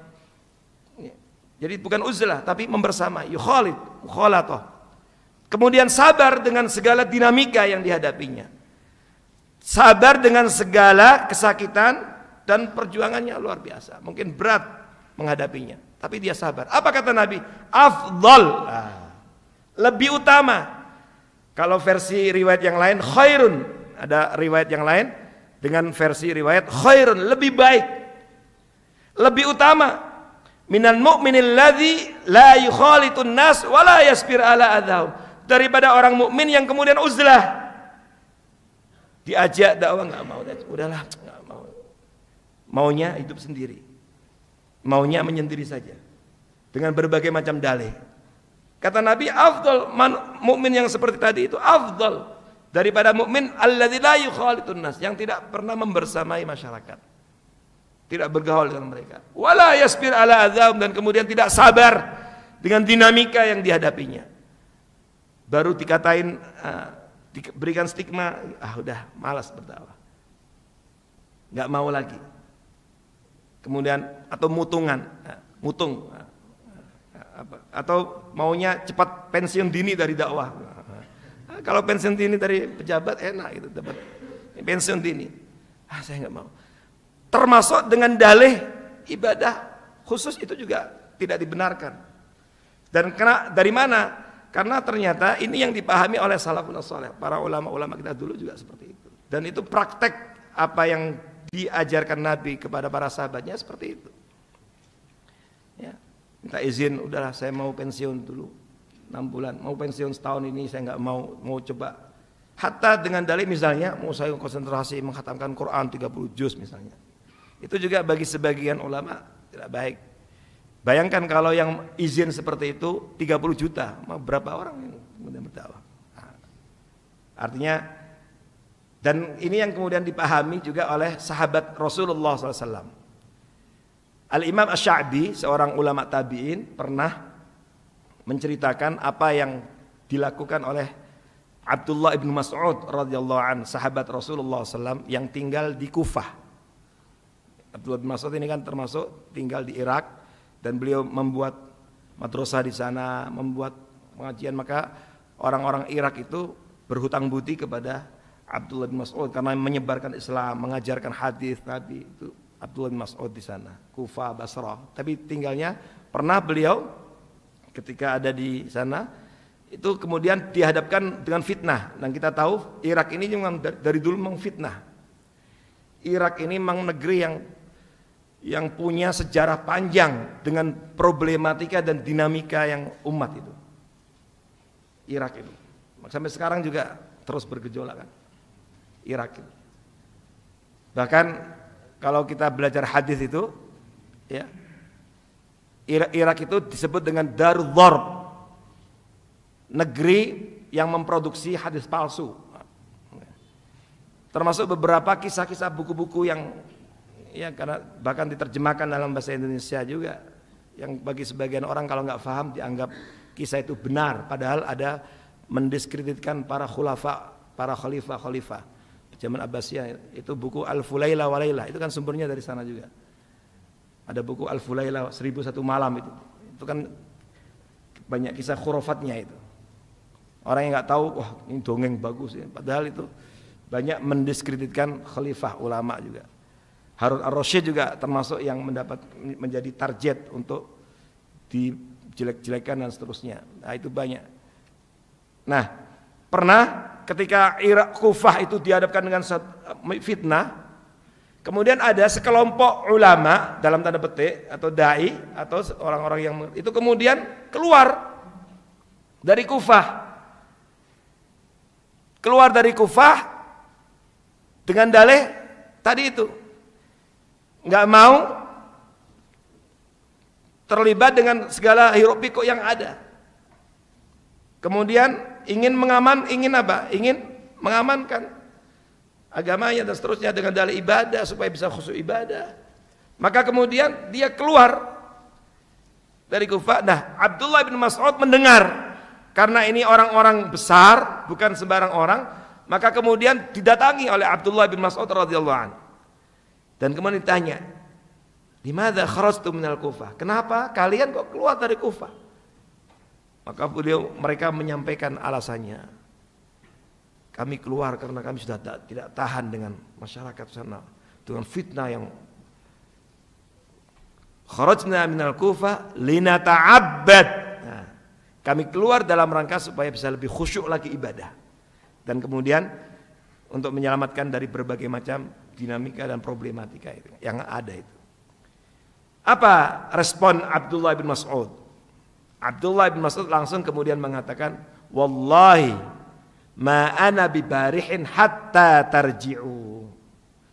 Jadi bukan uzlah, tapi membersamai. Yukhalid, mukhalatoh. Kemudian sabar dengan segala dinamika yang dihadapinya. Sabar dengan segala kesakitan dan perjuangannya luar biasa. Mungkin berat menghadapinya, tapi dia sabar. Apa kata Nabi? Afdol. Lebih utama kalau versi riwayat yang lain khairun, ada riwayat yang lain dengan versi riwayat khairun lebih baik. Lebih utama. Minan mu'minil ladzi la yukhalitun nas wa la yasbir ala adhahum daripada orang mukmin yang kemudian uzlah. Diajak dakwah nggak mau. Udahlah nggak mau. Maunya hidup sendiri. Maunya menyendiri saja. Dengan berbagai macam dalih Kata Nabi, afdal mukmin yang seperti tadi itu afdal daripada mukmin alladzi la yukhalitun nas yang tidak pernah membersamai masyarakat. Tidak bergaul dengan mereka. Wala yasbir ala adzam dan kemudian tidak sabar dengan dinamika yang dihadapinya. Baru dikatain uh, diberikan stigma, ah udah malas berdakwah. Enggak mau lagi. Kemudian atau mutungan, uh, mutung. Atau maunya cepat pensiun dini dari dakwah. Nah, kalau pensiun dini dari pejabat enak itu dapat pensiun dini. Ah saya nggak mau. Termasuk dengan dalih ibadah khusus itu juga tidak dibenarkan. Dan kena dari mana? Karena ternyata ini yang dipahami oleh salafun saleh, para ulama-ulama kita dulu juga seperti itu. Dan itu praktek apa yang diajarkan Nabi kepada para sahabatnya seperti itu minta izin udahlah saya mau pensiun dulu enam bulan. Mau pensiun setahun ini saya nggak mau mau coba. Hatta dengan dalil misalnya mau saya konsentrasi menghatamkan Quran 30 juz misalnya. Itu juga bagi sebagian ulama tidak baik. Bayangkan kalau yang izin seperti itu 30 juta berapa orang yang kemudian berdakwah? Nah, Artinya dan ini yang kemudian dipahami juga oleh sahabat Rasulullah SAW. Al Imam Ash-Sha'bi seorang ulama tabiin pernah menceritakan apa yang dilakukan oleh Abdullah ibn Mas'ud radhiyallahu an sahabat Rasulullah SAW yang tinggal di Kufah. Abdullah bin Mas'ud ini kan termasuk tinggal di Irak dan beliau membuat madrasah di sana, membuat pengajian maka orang-orang Irak itu berhutang budi kepada Abdullah bin Mas'ud karena menyebarkan Islam, mengajarkan hadis Nabi itu Abdullah bin Mas'ud di sana, Kufa, Basrah. Tapi tinggalnya pernah beliau ketika ada di sana itu kemudian dihadapkan dengan fitnah dan kita tahu Irak ini memang dari dulu memang fitnah. Irak ini memang negeri yang yang punya sejarah panjang dengan problematika dan dinamika yang umat itu. Irak itu. Sampai sekarang juga terus bergejolak kan. Irak. Bahkan kalau kita belajar hadis itu ya Irak itu disebut dengan Darul Negeri yang memproduksi hadis palsu. Termasuk beberapa kisah-kisah buku-buku yang ya karena bahkan diterjemahkan dalam bahasa Indonesia juga yang bagi sebagian orang kalau nggak paham dianggap kisah itu benar. Padahal ada mendiskreditkan para khulafa, para khalifah-khalifah zaman Abbasiyah itu buku Al-Fulaila Walaila itu kan sumbernya dari sana juga. Ada buku Al-Fulaila Seribu Satu Malam itu. Itu kan banyak kisah khurafatnya itu. Orang yang nggak tahu, wah ini dongeng bagus ya. Padahal itu banyak mendiskreditkan khalifah ulama juga. Harun ar-Rasyid juga termasuk yang mendapat menjadi target untuk dijelek-jelekan dan seterusnya. Nah itu banyak. Nah pernah ketika Irak Kufah itu dihadapkan dengan fitnah, kemudian ada sekelompok ulama dalam tanda petik atau dai atau orang-orang yang itu kemudian keluar dari Kufah. Keluar dari Kufah dengan dalih tadi itu. nggak mau terlibat dengan segala hiruk pikuk yang ada. Kemudian ingin mengaman, ingin apa? Ingin mengamankan agamanya dan seterusnya dengan dalih ibadah supaya bisa khusyuk ibadah. Maka kemudian dia keluar dari Kufah. Nah, Abdullah bin Mas'ud mendengar karena ini orang-orang besar, bukan sembarang orang, maka kemudian didatangi oleh Abdullah bin Mas'ud radhiyallahu anhu. Dan kemudian ditanya, "Di mana kharajtum minal Kufah?" Kenapa kalian kok keluar dari Kufah? Maka beliau mereka menyampaikan alasannya. Kami keluar karena kami sudah tidak tahan dengan masyarakat sana dengan fitnah yang kharajna minal kufa linata'abbad. Nah, kami keluar dalam rangka supaya bisa lebih khusyuk lagi ibadah. Dan kemudian untuk menyelamatkan dari berbagai macam dinamika dan problematika itu yang ada itu. Apa respon Abdullah bin Mas'ud? Abdullah bin Mas'ud langsung kemudian mengatakan, "Wallahi ma ana bibarihin hatta tarji'u."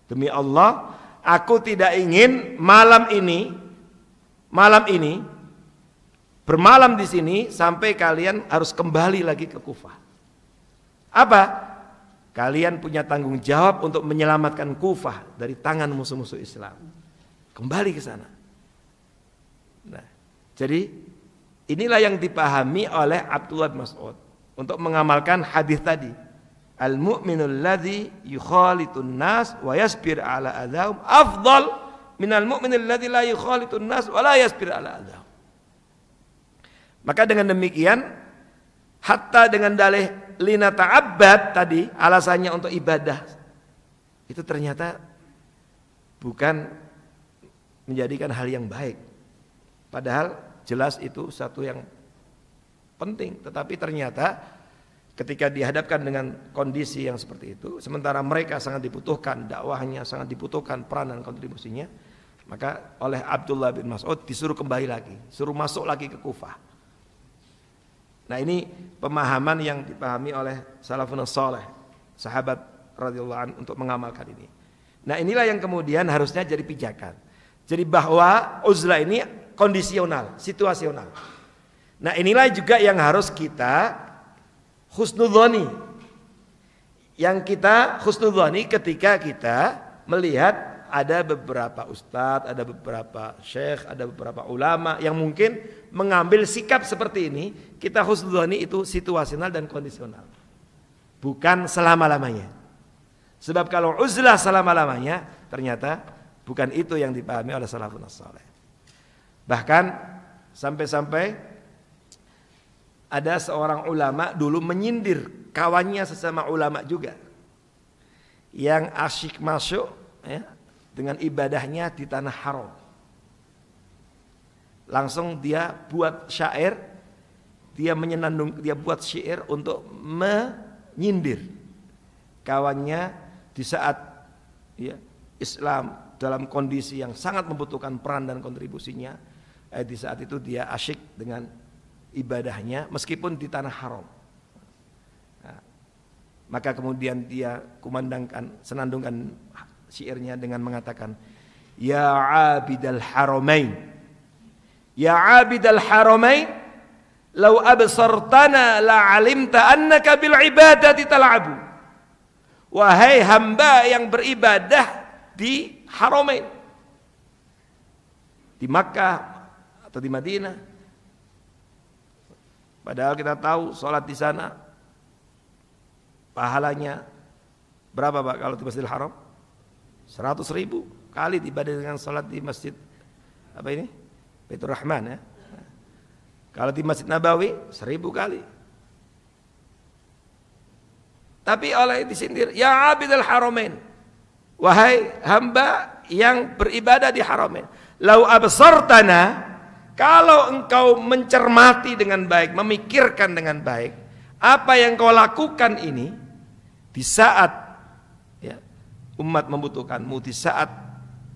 Demi Allah, aku tidak ingin malam ini malam ini bermalam di sini sampai kalian harus kembali lagi ke Kufah. Apa? Kalian punya tanggung jawab untuk menyelamatkan Kufah dari tangan musuh-musuh Islam. Kembali ke sana. Nah, jadi Inilah yang dipahami oleh Abdullah Mas'ud untuk mengamalkan hadis tadi. Al mu'minul ladzi yukhalitun nas wa yasbir ala adzahum afdal minal mu'minil ladzi la yukhalitun nas wa la yasbir ala adzahum. Maka dengan demikian hatta dengan dalih lina ta'abbad tadi alasannya untuk ibadah itu ternyata bukan menjadikan hal yang baik. Padahal Jelas itu satu yang penting, tetapi ternyata ketika dihadapkan dengan kondisi yang seperti itu, sementara mereka sangat dibutuhkan dakwahnya, sangat dibutuhkan peran dan kontribusinya, maka oleh Abdullah bin Mas'ud disuruh kembali lagi, suruh masuk lagi ke Kufah. Nah ini pemahaman yang dipahami oleh salafun saleh, sahabat radhiyallahu anhu untuk mengamalkan ini. Nah inilah yang kemudian harusnya jadi pijakan. Jadi bahwa uzlah ini kondisional, situasional. Nah inilah juga yang harus kita husnudhoni. yang kita khusnudzani ketika kita melihat ada beberapa ustadz, ada beberapa syekh, ada beberapa ulama yang mungkin mengambil sikap seperti ini, kita khusnudzani itu situasional dan kondisional. Bukan selama-lamanya. Sebab kalau uzlah selama-lamanya, ternyata bukan itu yang dipahami oleh salafun saleh. Bahkan sampai-sampai ada seorang ulama dulu menyindir kawannya sesama ulama juga yang asyik masuk ya, dengan ibadahnya di tanah haram. Langsung dia buat syair, dia menyenandung, dia buat syair untuk menyindir kawannya di saat ya, Islam dalam kondisi yang sangat membutuhkan peran dan kontribusinya. Eh, di saat itu dia asyik dengan ibadahnya meskipun di tanah haram. Nah, maka kemudian dia kumandangkan, senandungkan syairnya dengan mengatakan Ya abidal haramain Ya abidal haramain Lau absartana la alimta annaka bil ibadati tal'abu Wahai hamba yang beribadah di haramain Di Makkah atau di Madinah. Padahal kita tahu sholat di sana pahalanya berapa pak kalau di Masjidil Haram? 100 ribu kali dibanding dengan sholat di masjid apa ini? Baitur Rahman ya. Kalau di Masjid Nabawi seribu kali. Tapi oleh disindir ya abidul haramain wahai hamba yang beribadah di haramain lau absartana kalau engkau mencermati dengan baik memikirkan dengan baik apa yang kau lakukan ini di saat umat membutuhkanmu di saat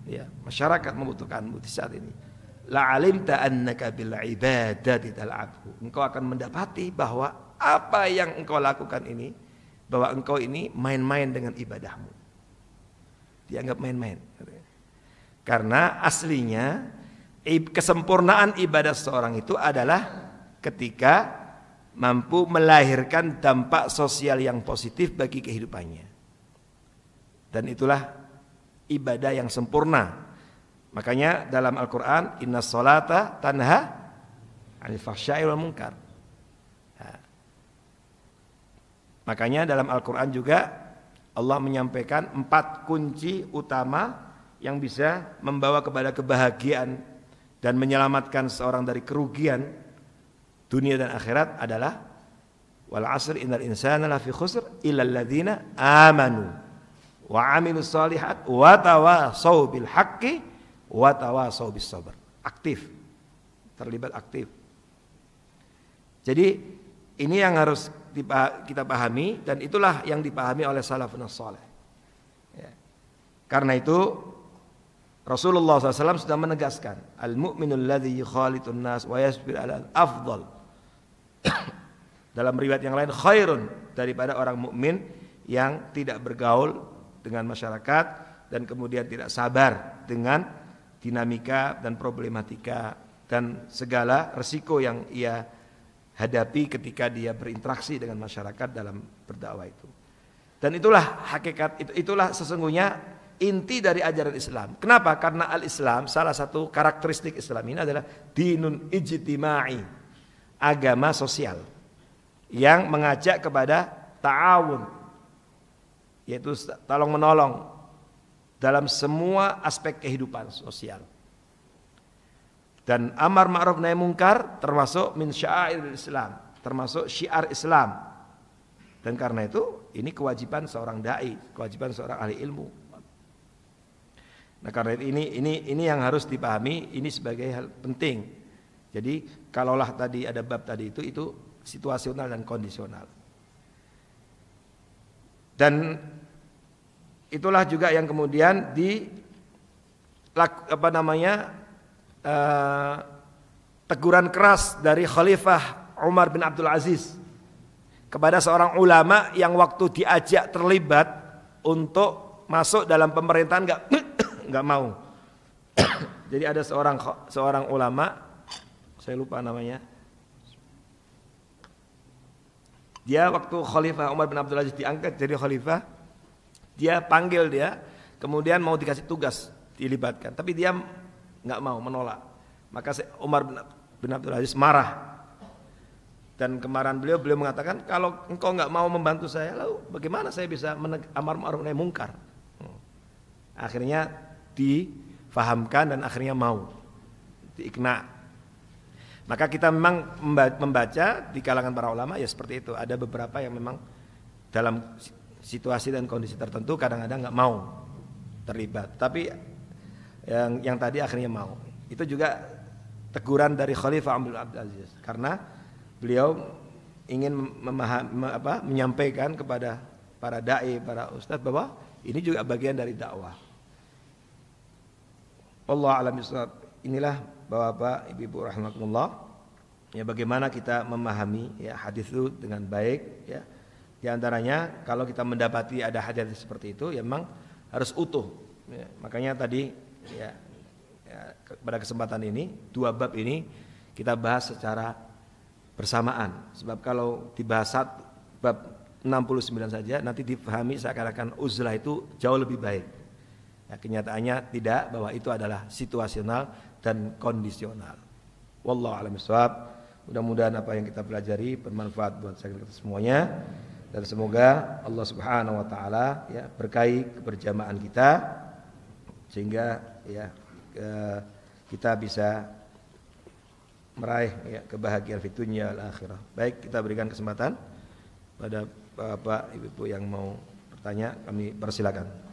ya, masyarakat membutuhkanmu di saat ini. La annaka bil ibadati tal'abhu. Engkau akan mendapati bahwa apa yang engkau lakukan ini bahwa engkau ini main-main dengan ibadahmu. Dianggap main-main. Karena aslinya kesempurnaan ibadah seorang itu adalah ketika mampu melahirkan dampak sosial yang positif bagi kehidupannya. Dan itulah ibadah yang sempurna. Makanya dalam Al-Quran Inna salata tanha anil wal munkar. Ya. Makanya dalam Al-Quran juga Allah menyampaikan empat kunci utama yang bisa membawa kepada kebahagiaan dan menyelamatkan seorang dari kerugian dunia dan akhirat adalah wal asr innal insana lafi khusr illa alladzina amanu wa amilus salihat wa tawasau bil haqqi wa tawasau bis sabr. Aktif. Terlibat aktif. Jadi ini yang harus kita pahami dan itulah yang dipahami oleh salafun saleh. Ya. Karena itu Rasulullah SAW sudah menegaskan al-mu'minul ladzi yukhalitun nas wa yasbir ala afdal. *coughs* Dalam riwayat yang lain khairun daripada orang mukmin yang tidak bergaul dengan masyarakat dan kemudian tidak sabar dengan dinamika dan problematika dan segala resiko yang ia hadapi ketika dia berinteraksi dengan masyarakat dalam berdakwah itu. Dan itulah hakikat itu itulah sesungguhnya inti dari ajaran Islam. Kenapa? Karena al-Islam salah satu karakteristik Islam ini adalah dinun ijtimai, agama sosial yang mengajak kepada ta'awun, yaitu tolong menolong dalam semua aspek kehidupan sosial. Dan amar ma'ruf nahi mungkar termasuk min syair Islam, termasuk syiar Islam. Dan karena itu ini kewajiban seorang dai, kewajiban seorang ahli ilmu. Nah, karena ini ini ini yang harus dipahami ini sebagai hal penting. Jadi kalaulah tadi ada bab tadi itu itu situasional dan kondisional. Dan itulah juga yang kemudian di apa namanya uh, teguran keras dari Khalifah Umar bin Abdul Aziz kepada seorang ulama yang waktu diajak terlibat untuk masuk dalam pemerintahan nggak *clears throat* nggak mau. *coughs* Jadi ada seorang seorang ulama, saya lupa namanya, Dia waktu Khalifah Umar bin Abdul Aziz diangkat jadi khalifah, dia panggil dia, kemudian mau dikasih tugas dilibatkan, tapi dia nggak mau menolak. Maka Umar bin Abdul Aziz marah dan kemarahan beliau beliau mengatakan kalau engkau nggak mau membantu saya lalu bagaimana saya bisa amar ma'ruf nahi mungkar hmm. akhirnya difahamkan dan akhirnya mau diikna. Maka kita memang membaca di kalangan para ulama ya seperti itu. Ada beberapa yang memang dalam situasi dan kondisi tertentu kadang-kadang nggak mau terlibat. Tapi yang yang tadi akhirnya mau. Itu juga teguran dari Khalifah Abdul Aziz. Karena beliau ingin memaham, apa, menyampaikan kepada para dai, para ustadz bahwa ini juga bagian dari dakwah. Allah alam Inilah Bapak, Ibu-ibu rahimakumullah. Ya bagaimana kita memahami ya hadis itu dengan baik ya. Di antaranya kalau kita mendapati ada hadis seperti itu ya memang harus utuh. Ya, makanya tadi ya, ya pada kesempatan ini dua bab ini kita bahas secara bersamaan. Sebab kalau dibahas bab 69 saja nanti dipahami seakan-akan uzlah itu jauh lebih baik. Ya, kenyataannya tidak bahwa itu adalah situasional dan kondisional. Wallahu a'lam Mudah-mudahan apa yang kita pelajari bermanfaat buat saya kita semuanya dan semoga Allah Subhanahu wa taala ya berkahi keberjamaah kita sehingga ya kita bisa meraih ya, kebahagiaan fitunya al akhirah. Baik, kita berikan kesempatan pada Bapak Ibu yang mau bertanya, kami persilakan.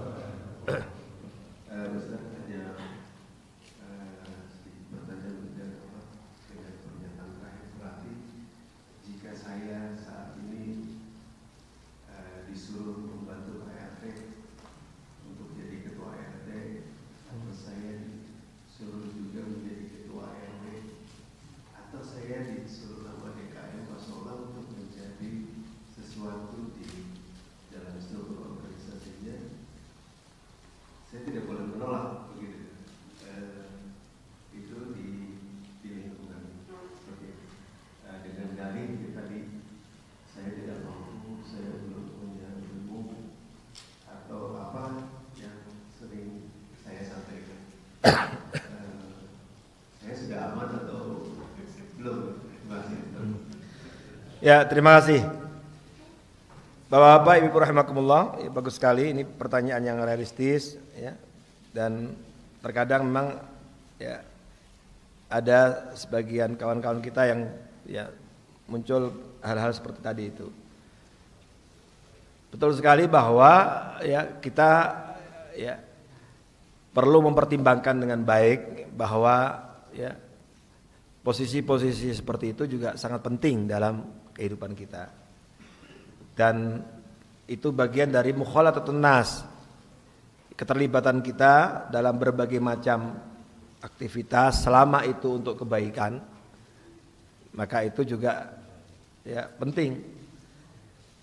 Ya, terima kasih. Bapak-bapak, Ibu rahimakumullah, ya, bagus sekali ini pertanyaan yang realistis ya. Dan terkadang memang ya ada sebagian kawan-kawan kita yang ya muncul hal-hal seperti tadi itu. Betul sekali bahwa ya kita ya perlu mempertimbangkan dengan baik bahwa ya posisi-posisi seperti itu juga sangat penting dalam kehidupan kita. Dan itu bagian dari mukhalatatun nas. Keterlibatan kita dalam berbagai macam aktivitas selama itu untuk kebaikan maka itu juga ya penting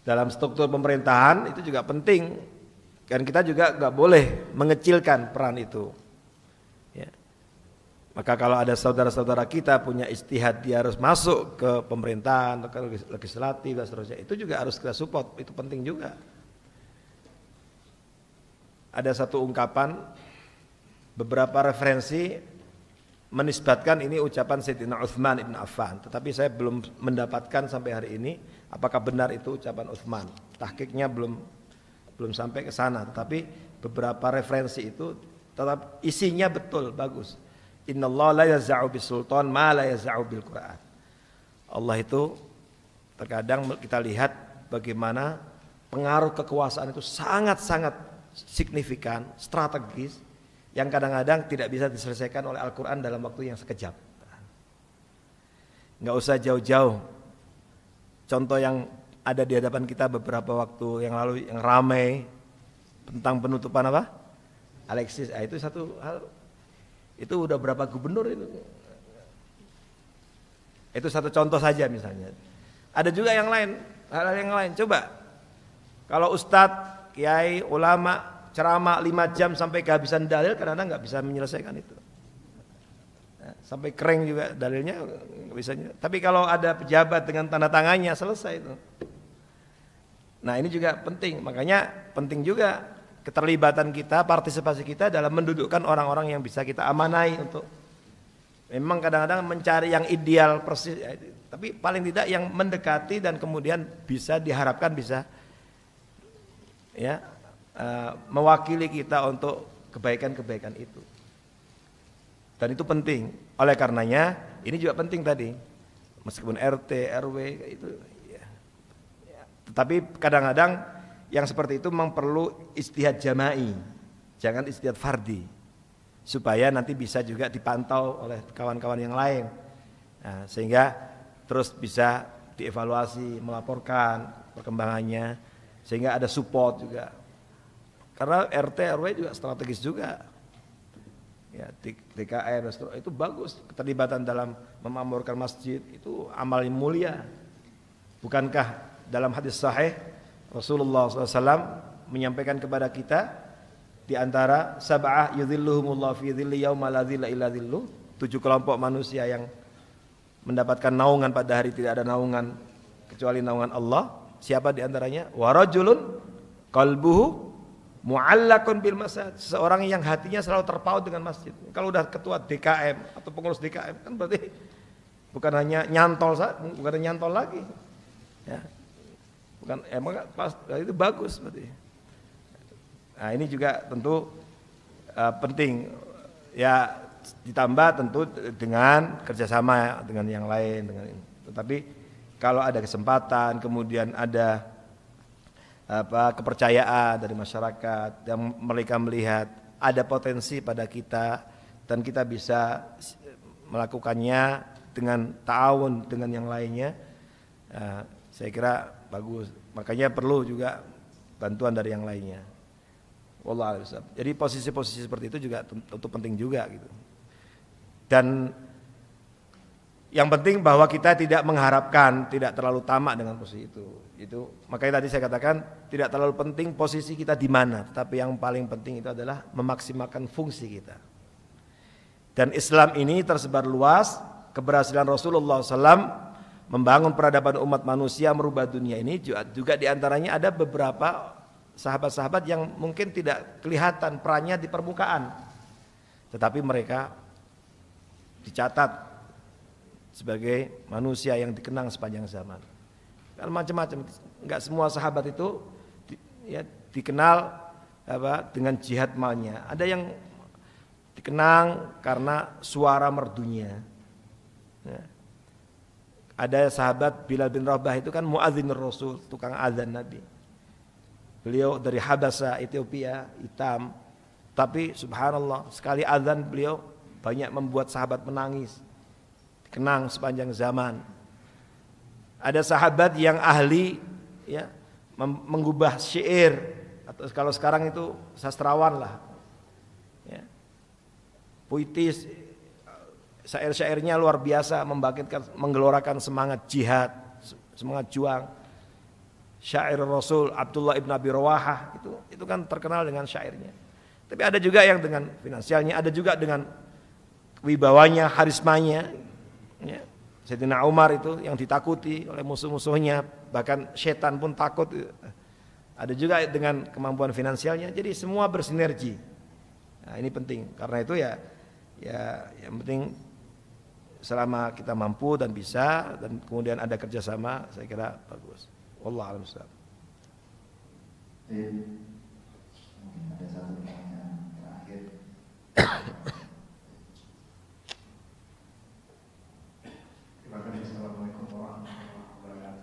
dalam struktur pemerintahan itu juga penting dan kita juga nggak boleh mengecilkan peran itu maka kalau ada saudara-saudara kita punya istihad dia harus masuk ke pemerintahan, ke legislatif dan seterusnya, itu juga harus kita support, itu penting juga. Ada satu ungkapan, beberapa referensi menisbatkan ini ucapan Sayyidina Uthman ibn Affan, tetapi saya belum mendapatkan sampai hari ini apakah benar itu ucapan Uthman. Tahkiknya belum belum sampai ke sana, tetapi beberapa referensi itu tetap isinya betul, bagus. Allah la yaz'u sultan ma la yaz'u bil Qur'an. Allah itu terkadang kita lihat bagaimana pengaruh kekuasaan itu sangat-sangat signifikan, strategis yang kadang-kadang tidak bisa diselesaikan oleh Al-Qur'an dalam waktu yang sekejap. Enggak usah jauh-jauh. Contoh yang ada di hadapan kita beberapa waktu yang lalu yang ramai tentang penutupan apa? Alexis, ah, itu satu hal. Itu udah berapa gubernur itu? Itu satu contoh saja misalnya. Ada juga yang lain, hal-hal yang lain. Coba kalau ustadz, kiai, ulama ceramah lima jam sampai kehabisan dalil karena nggak bisa menyelesaikan itu. Ya, sampai kering juga dalilnya nggak bisa. Tapi kalau ada pejabat dengan tanda tangannya selesai itu. Nah ini juga penting, makanya penting juga keterlibatan kita, partisipasi kita dalam mendudukkan orang-orang yang bisa kita amanai untuk memang kadang-kadang mencari yang ideal persis, ya, tapi paling tidak yang mendekati dan kemudian bisa diharapkan bisa ya uh, mewakili kita untuk kebaikan-kebaikan itu. Dan itu penting. Oleh karenanya ini juga penting tadi. Meskipun RT, RW itu ya. ya. Tetapi kadang-kadang yang seperti itu memang perlu istihad jama'i. Jangan istihad fardi. Supaya nanti bisa juga dipantau oleh kawan-kawan yang lain. Nah, sehingga terus bisa dievaluasi, melaporkan perkembangannya sehingga ada support juga. Karena RT RW juga strategis juga ya DKR itu bagus keterlibatan dalam memakmurkan masjid itu amal mulia bukankah dalam hadis sahih Rasulullah SAW menyampaikan kepada kita di antara sab'ah yudhilluhumullah fi dhilli yawma la dhilla illa dhillu tujuh kelompok manusia yang mendapatkan naungan pada hari tidak ada naungan kecuali naungan Allah siapa di antaranya warajulun qalbuhu Mu'allakun bil masjid, seseorang yang hatinya selalu terpaut dengan masjid. Kalau udah ketua DKM atau pengurus DKM kan berarti bukan hanya nyantol bukan hanya nyantol lagi. Ya. Bukan emang pas itu bagus berarti. Nah, ini juga tentu uh, penting ya ditambah tentu dengan kerjasama dengan yang lain dengan ini. Tetapi kalau ada kesempatan kemudian ada apa kepercayaan dari masyarakat yang mereka melihat ada potensi pada kita dan kita bisa melakukannya dengan ta'awun dengan yang lainnya uh, saya kira bagus makanya perlu juga bantuan dari yang lainnya Wallah jadi posisi-posisi seperti itu juga tentu penting juga gitu dan yang penting bahwa kita tidak mengharapkan, tidak terlalu tamak dengan posisi itu. Itu makanya tadi saya katakan tidak terlalu penting posisi kita di mana, tapi yang paling penting itu adalah memaksimalkan fungsi kita. Dan Islam ini tersebar luas, keberhasilan Rasulullah SAW membangun peradaban umat manusia merubah dunia ini juga, di antaranya ada beberapa sahabat-sahabat yang mungkin tidak kelihatan perannya di permukaan, tetapi mereka dicatat sebagai manusia yang dikenang sepanjang zaman. Kan macam-macam, enggak semua sahabat itu ya dikenal apa dengan jihad malnya. Ada yang dikenang karena suara merdunya. Ya. Ada sahabat Bilal bin Rabah itu kan muadzin Rasul, tukang azan Nabi. Beliau dari Habasa, Ethiopia, hitam. Tapi subhanallah, sekali azan beliau banyak membuat sahabat menangis kenang sepanjang zaman. Ada sahabat yang ahli ya mengubah syair atau kalau sekarang itu sastrawan lah. Ya. Puitis syair-syairnya luar biasa membangkitkan menggelorakan semangat jihad, semangat juang. Syair Rasul Abdullah ibn Abi Rawahah itu itu kan terkenal dengan syairnya. Tapi ada juga yang dengan finansialnya, ada juga dengan wibawanya, harismanya. Ya. Sayyidina Umar itu yang ditakuti oleh musuh-musuhnya, bahkan setan pun takut. Ada juga dengan kemampuan finansialnya, jadi semua bersinergi. Nah, ini penting karena itu ya ya yang penting selama kita mampu dan bisa dan kemudian ada kerjasama, saya kira bagus. Wallah alam Mungkin ada satu pertanyaan terakhir.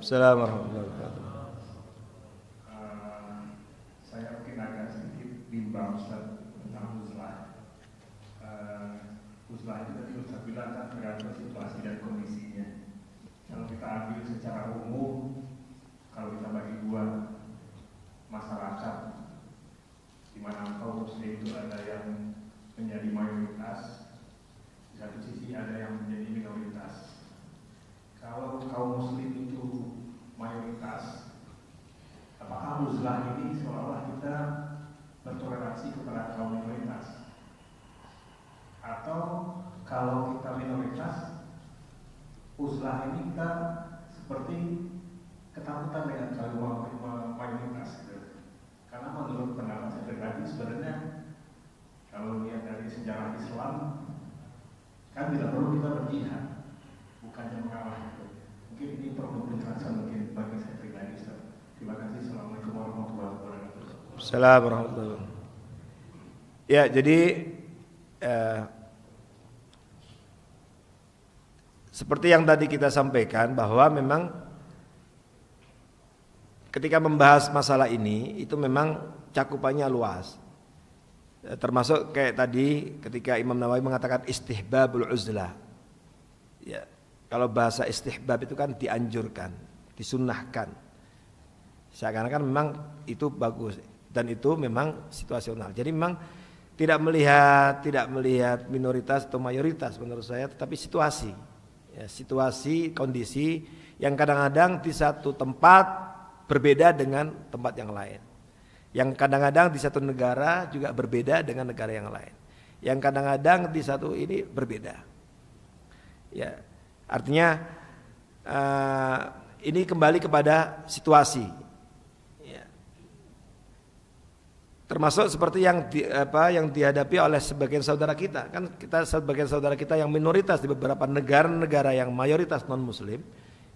Assalamualaikum warahmatullahi wabarakatuh. Uh, saya mungkin agak sedikit bimbang Ustaz tentang uzlah. Uh, uzlah itu tadi Ustaz bilang kan tergantung situasi dan kondisinya. Kalau kita ambil secara umum, kalau kita bagi dua masyarakat di mana kaum muslim itu ada yang menjadi mayoritas di satu sisi ada yang menjadi minoritas. Kalau kaum muslim itu mayoritas apakah uzlah ini seolah-olah kita bertoleransi kepada kaum minoritas? Atau kalau kita minoritas uzlah ini kita seperti ketakutan dengan kaum mayoritas gitu. karena menurut pendapat saya pribadi sebenarnya kalau lihat dari sejarah Islam kan tidak perlu kita berjihad bukannya mengalah gitu. mungkin ini perlu penjelasan mungkin bagi saya pribadi Ustaz. terima kasih assalamualaikum warahmatullahi wabarakatuh Assalamualaikum warahmatullahi wabarakatuh. Ya, jadi eh, seperti yang tadi kita sampaikan bahwa memang ketika membahas masalah ini itu memang cakupannya luas. Eh, Termasuk kayak tadi ketika Imam Nawawi mengatakan istihbabul uzlah. Ya, kalau bahasa istihbab itu kan dianjurkan, disunnahkan. Seakan-akan memang itu bagus dan itu memang situasional. Jadi memang tidak melihat tidak melihat minoritas atau mayoritas menurut saya, tetapi situasi, ya, situasi kondisi yang kadang-kadang di satu tempat berbeda dengan tempat yang lain. Yang kadang-kadang di satu negara juga berbeda dengan negara yang lain. Yang kadang-kadang di satu ini berbeda. Ya, artinya uh, ini kembali kepada situasi. Ya. Termasuk seperti yang di, apa yang dihadapi oleh sebagian saudara kita. Kan kita sebagian saudara kita yang minoritas di beberapa negara-negara yang mayoritas non muslim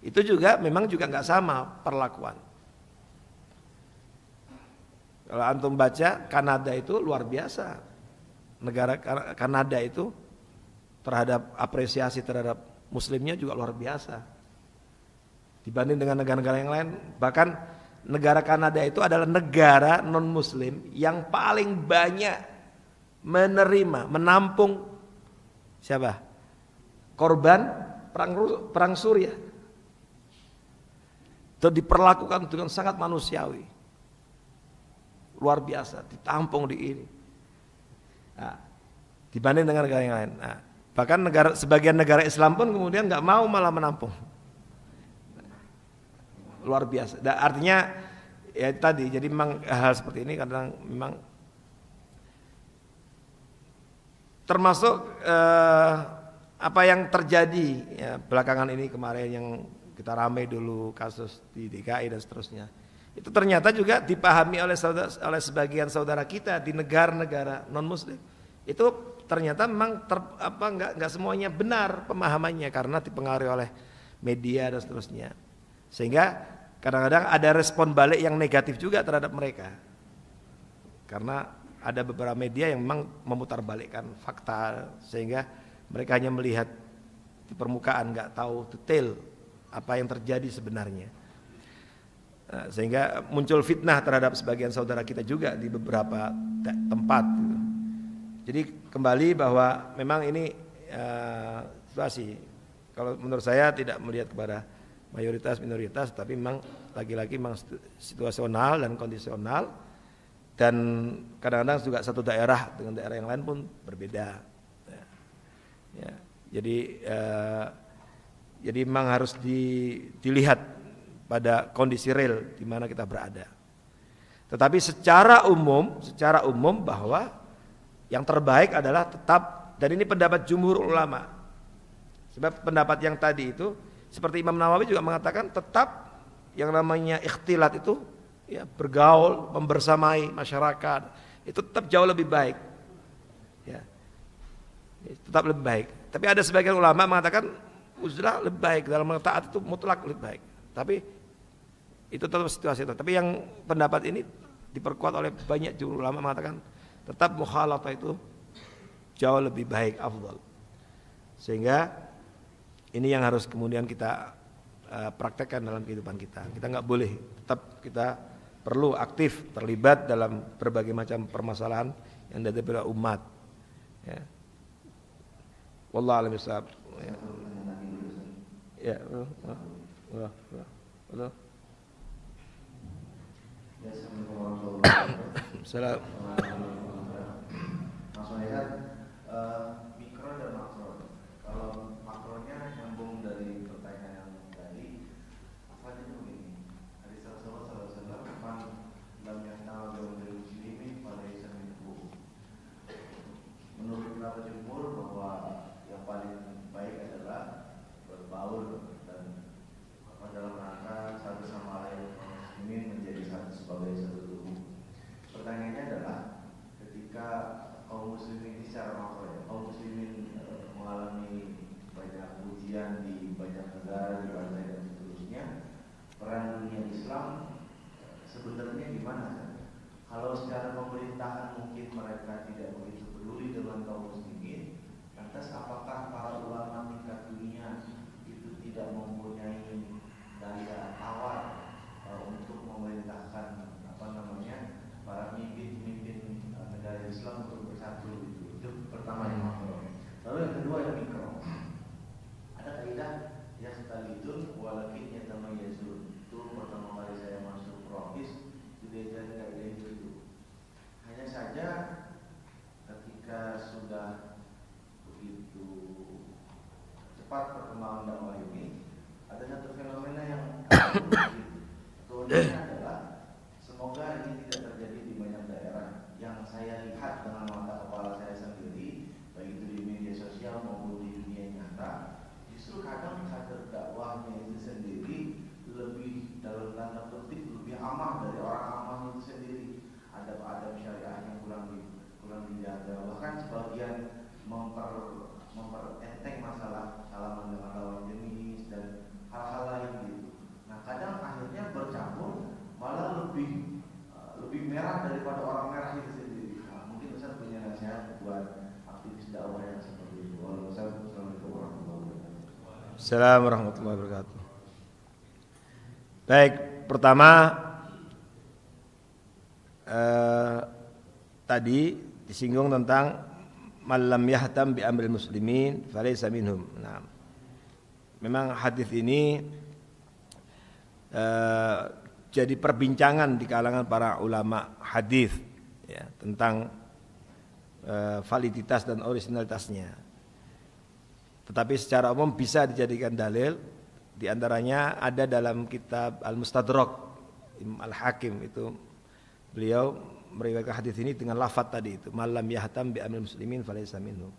itu juga memang juga nggak sama perlakuan. Kalau antum baca Kanada itu luar biasa. Negara Kanada itu terhadap apresiasi terhadap muslimnya juga luar biasa. Dibanding dengan negara-negara yang lain, bahkan negara Kanada itu adalah negara non muslim yang paling banyak menerima, menampung siapa? Korban perang perang Suriah. Itu diperlakukan dengan sangat manusiawi luar biasa ditampung di ini nah, dibanding dengan negara yang lain nah, bahkan negara sebagian negara Islam pun kemudian nggak mau malah menampung luar biasa. Dan artinya ya tadi jadi memang hal seperti ini kadang memang termasuk eh, apa yang terjadi ya, belakangan ini kemarin yang kita ramai dulu kasus di DKI dan seterusnya. Itu ternyata juga dipahami oleh saudara, oleh sebagian saudara kita di negara-negara non muslim itu ternyata memang ter, apa enggak enggak semuanya benar pemahamannya karena dipengaruhi oleh media dan seterusnya sehingga kadang-kadang ada respon balik yang negatif juga terhadap mereka karena ada beberapa media yang memang memutarbalikkan fakta sehingga mereka hanya melihat di permukaan nggak tahu detail apa yang terjadi sebenarnya Nah, sehingga muncul fitnah terhadap sebagian saudara kita juga di beberapa tempat. Jadi kembali bahwa memang ini uh, situasi. Kalau menurut saya tidak melihat kepada mayoritas minoritas, tapi memang lagi-lagi memang situasional dan kondisional dan kadang-kadang juga satu daerah dengan daerah yang lain pun berbeda. Ya. ya. Jadi uh, jadi memang harus di, dilihat pada kondisi real di mana kita berada. Tetapi secara umum, secara umum bahwa yang terbaik adalah tetap dan ini pendapat jumhur ulama. Sebab pendapat yang tadi itu seperti Imam Nawawi juga mengatakan tetap yang namanya ikhtilat itu ya bergaul, membersamai masyarakat itu tetap jauh lebih baik. Ya. Tetap lebih baik. Tapi ada sebagian ulama mengatakan uzlah lebih baik dalam taat itu mutlak lebih baik. Tapi itu tetap situasi itu. Tapi yang pendapat ini diperkuat oleh banyak juru ulama mengatakan tetap mukhalafah itu jauh lebih baik afdal. Sehingga ini yang harus kemudian kita uh, praktekkan dalam kehidupan kita. Kita nggak boleh tetap kita perlu aktif terlibat dalam berbagai macam permasalahan yang ada pada umat. Ya. Wallah alam Ya. Ya. Ya. Assalamualaikum warahmatullahi wabarakatuh. Mas Wahid, eh, mikro dan makro. profunda justru kadang kader dakwahnya itu sendiri lebih dalam tanda petik lebih amah dari orang amahnya itu sendiri adab-adab syariah yang kurang di, kurang dijaga bahkan sebagian memper memperenteng masalah salaman dengan lawan jenis dan hal-hal lain gitu. Nah kadang akhirnya bercampur malah lebih uh, lebih merah daripada orang merah itu sendiri. Nah, mungkin Ustaz punya nasihat buat aktivis dakwah yang seperti itu. Wassalamualaikum warahmatullahi Assalamualaikum warahmatullahi wabarakatuh. Baik, pertama eh, tadi disinggung tentang malam yahtam bi amril muslimin falaysa minhum. Nah, memang hadis ini eh, jadi perbincangan di kalangan para ulama hadis ya, tentang eh, validitas dan originalitasnya. Tetapi secara umum bisa dijadikan dalil di antaranya ada dalam kitab Al-Mustadrak Imam Al-Hakim itu beliau meriwayatkan hadis ini dengan lafaz tadi itu malam yahtam bi amil muslimin falaysa minhum.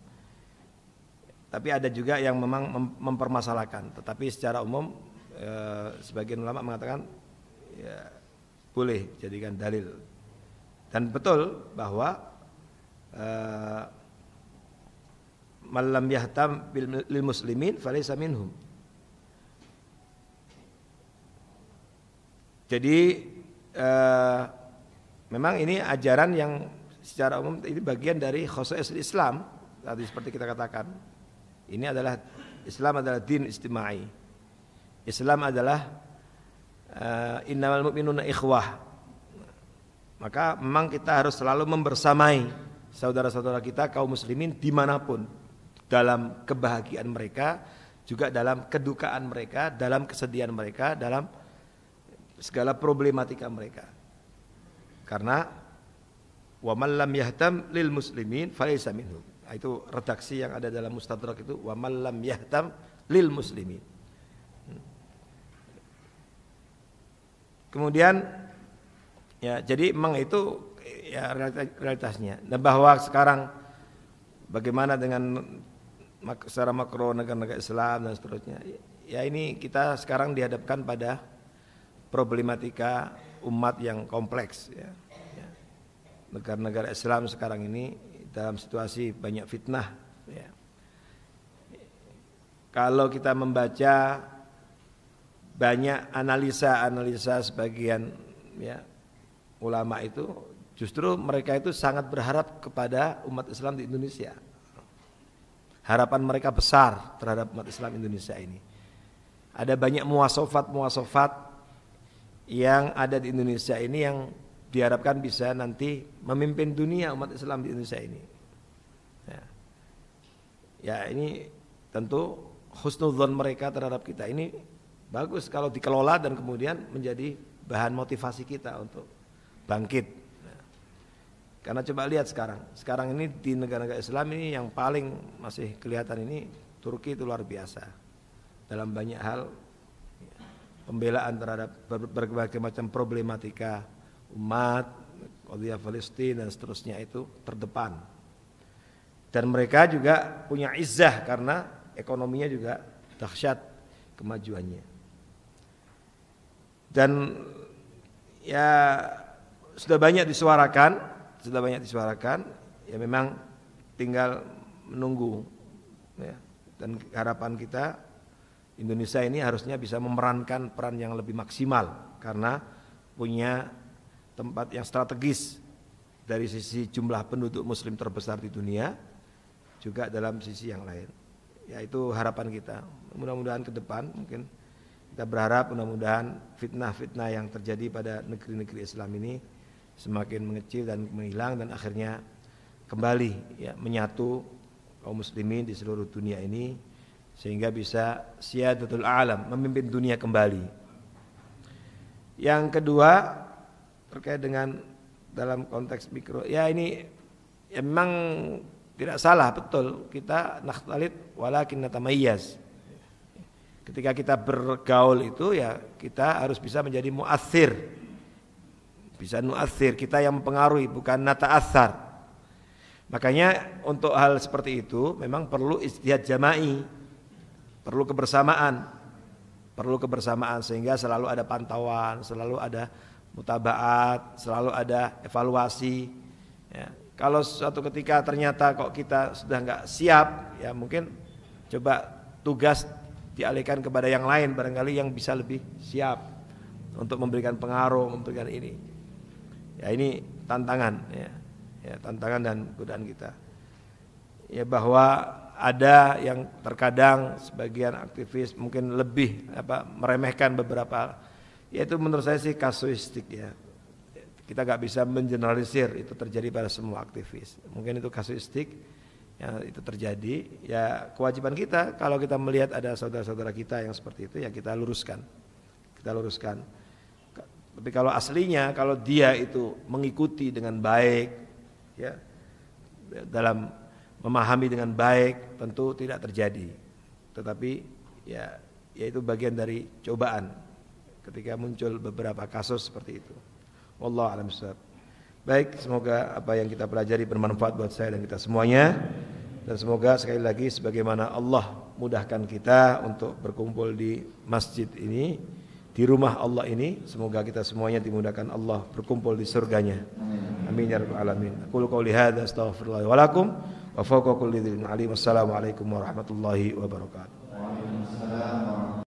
Tapi ada juga yang memang mem- mempermasalahkan, tetapi secara umum eh, sebagian ulama mengatakan ya boleh jadikan dalil. Dan betul bahwa eh, malam yahtam lil muslimin falaysa minhum. Jadi eh, memang ini ajaran yang secara umum ini bagian dari khosais Islam tadi seperti kita katakan. Ini adalah Islam adalah din istimai. Islam adalah uh, innamal mu'minuna ikhwah. Maka memang kita harus selalu membersamai saudara-saudara kita kaum muslimin di mana pun dalam kebahagiaan mereka juga dalam kedukaan mereka dalam kesedihan mereka dalam segala problematika mereka. Karena wa man lam yahtam lil muslimin falaysa minhum. Nah, itu redaksi yang ada dalam mustadrak itu wa man lam yahtam lil muslimin. Kemudian ya jadi memang itu ya realitasnya. Dan bahwa sekarang bagaimana dengan secara makro negara-negara Islam dan seterusnya ya ini kita sekarang dihadapkan pada problematika umat yang kompleks ya. ya. Negara-negara Islam sekarang ini dalam situasi banyak fitnah ya. Kalau kita membaca banyak analisa-analisa sebagian ya ulama itu justru mereka itu sangat berharap kepada umat Islam di Indonesia. Harapan mereka besar terhadap umat Islam Indonesia ini. Ada banyak muasofat-muasofat yang ada di Indonesia ini yang diharapkan bisa nanti memimpin dunia umat Islam di Indonesia ini. Ya, ya ini tentu husnudzon mereka terhadap kita ini bagus kalau dikelola dan kemudian menjadi bahan motivasi kita untuk bangkit. Karena coba lihat sekarang, sekarang ini di negara-negara Islam ini yang paling masih kelihatan ini Turki itu luar biasa dalam banyak hal pembelaan terhadap berbagai macam problematika umat, qadiyah Palestina dan seterusnya itu terdepan. Dan mereka juga punya izah karena ekonominya juga dahsyat kemajuannya. Dan ya sudah banyak disuarakan, sudah banyak disuarakan, ya memang tinggal menunggu ya. Dan harapan kita Indonesia ini harusnya bisa memerankan peran yang lebih maksimal karena punya tempat yang strategis dari sisi jumlah penduduk muslim terbesar di dunia juga dalam sisi yang lain. Ya itu harapan kita. Mudah-mudahan ke depan mungkin kita berharap mudah-mudahan fitnah-fitnah yang terjadi pada negeri-negeri Islam ini semakin mengecil dan menghilang dan akhirnya kembali ya menyatu kaum muslimin di seluruh dunia ini sehingga bisa siadatul alam memimpin dunia kembali. Yang kedua terkait dengan dalam konteks mikro ya ini ya memang tidak salah betul kita nakhtalit walakin natamayyaz. Ketika kita bergaul itu ya kita harus bisa menjadi muathir. Bisa muathir, kita yang mempengaruhi bukan nata asar. Makanya untuk hal seperti itu memang perlu istihad jama'i. Perlu kebersamaan. Perlu kebersamaan sehingga selalu ada pantauan, selalu ada mutabaat, selalu ada evaluasi. Ya, kalau suatu ketika ternyata kok kita sudah nggak siap, ya mungkin coba tugas dialihkan kepada yang lain barangkali yang bisa lebih siap untuk memberikan pengaruh, memberikan ini. Ya ini tantangan ya. Ya tantangan dan godaan kita. Ya bahwa ada yang terkadang sebagian aktivis mungkin lebih apa meremehkan beberapa yaitu menurut saya sih kasuistik ya kita nggak bisa mengeneralisir itu terjadi pada semua aktivis. Mungkin itu kasuistik ya itu terjadi. Ya kewajiban kita kalau kita melihat ada saudara-saudara kita yang seperti itu ya kita luruskan. Kita luruskan. Tapi kalau aslinya kalau dia itu mengikuti dengan baik ya dalam memahami dengan baik tentu tidak terjadi. Tetapi ya yaitu bagian dari cobaan ketika muncul beberapa kasus seperti itu. Wallah alam Baik, semoga apa yang kita pelajari bermanfaat buat saya dan kita semuanya. Dan semoga sekali lagi sebagaimana Allah mudahkan kita untuk berkumpul di masjid ini, di rumah Allah ini, semoga kita semuanya dimudahkan Allah berkumpul di surganya. Amin ya rabbal alamin. Aku qauli hadza astaghfirullah wa lakum wa fawqa kulli dzin alim. Wassalamualaikum warahmatullahi wabarakatuh.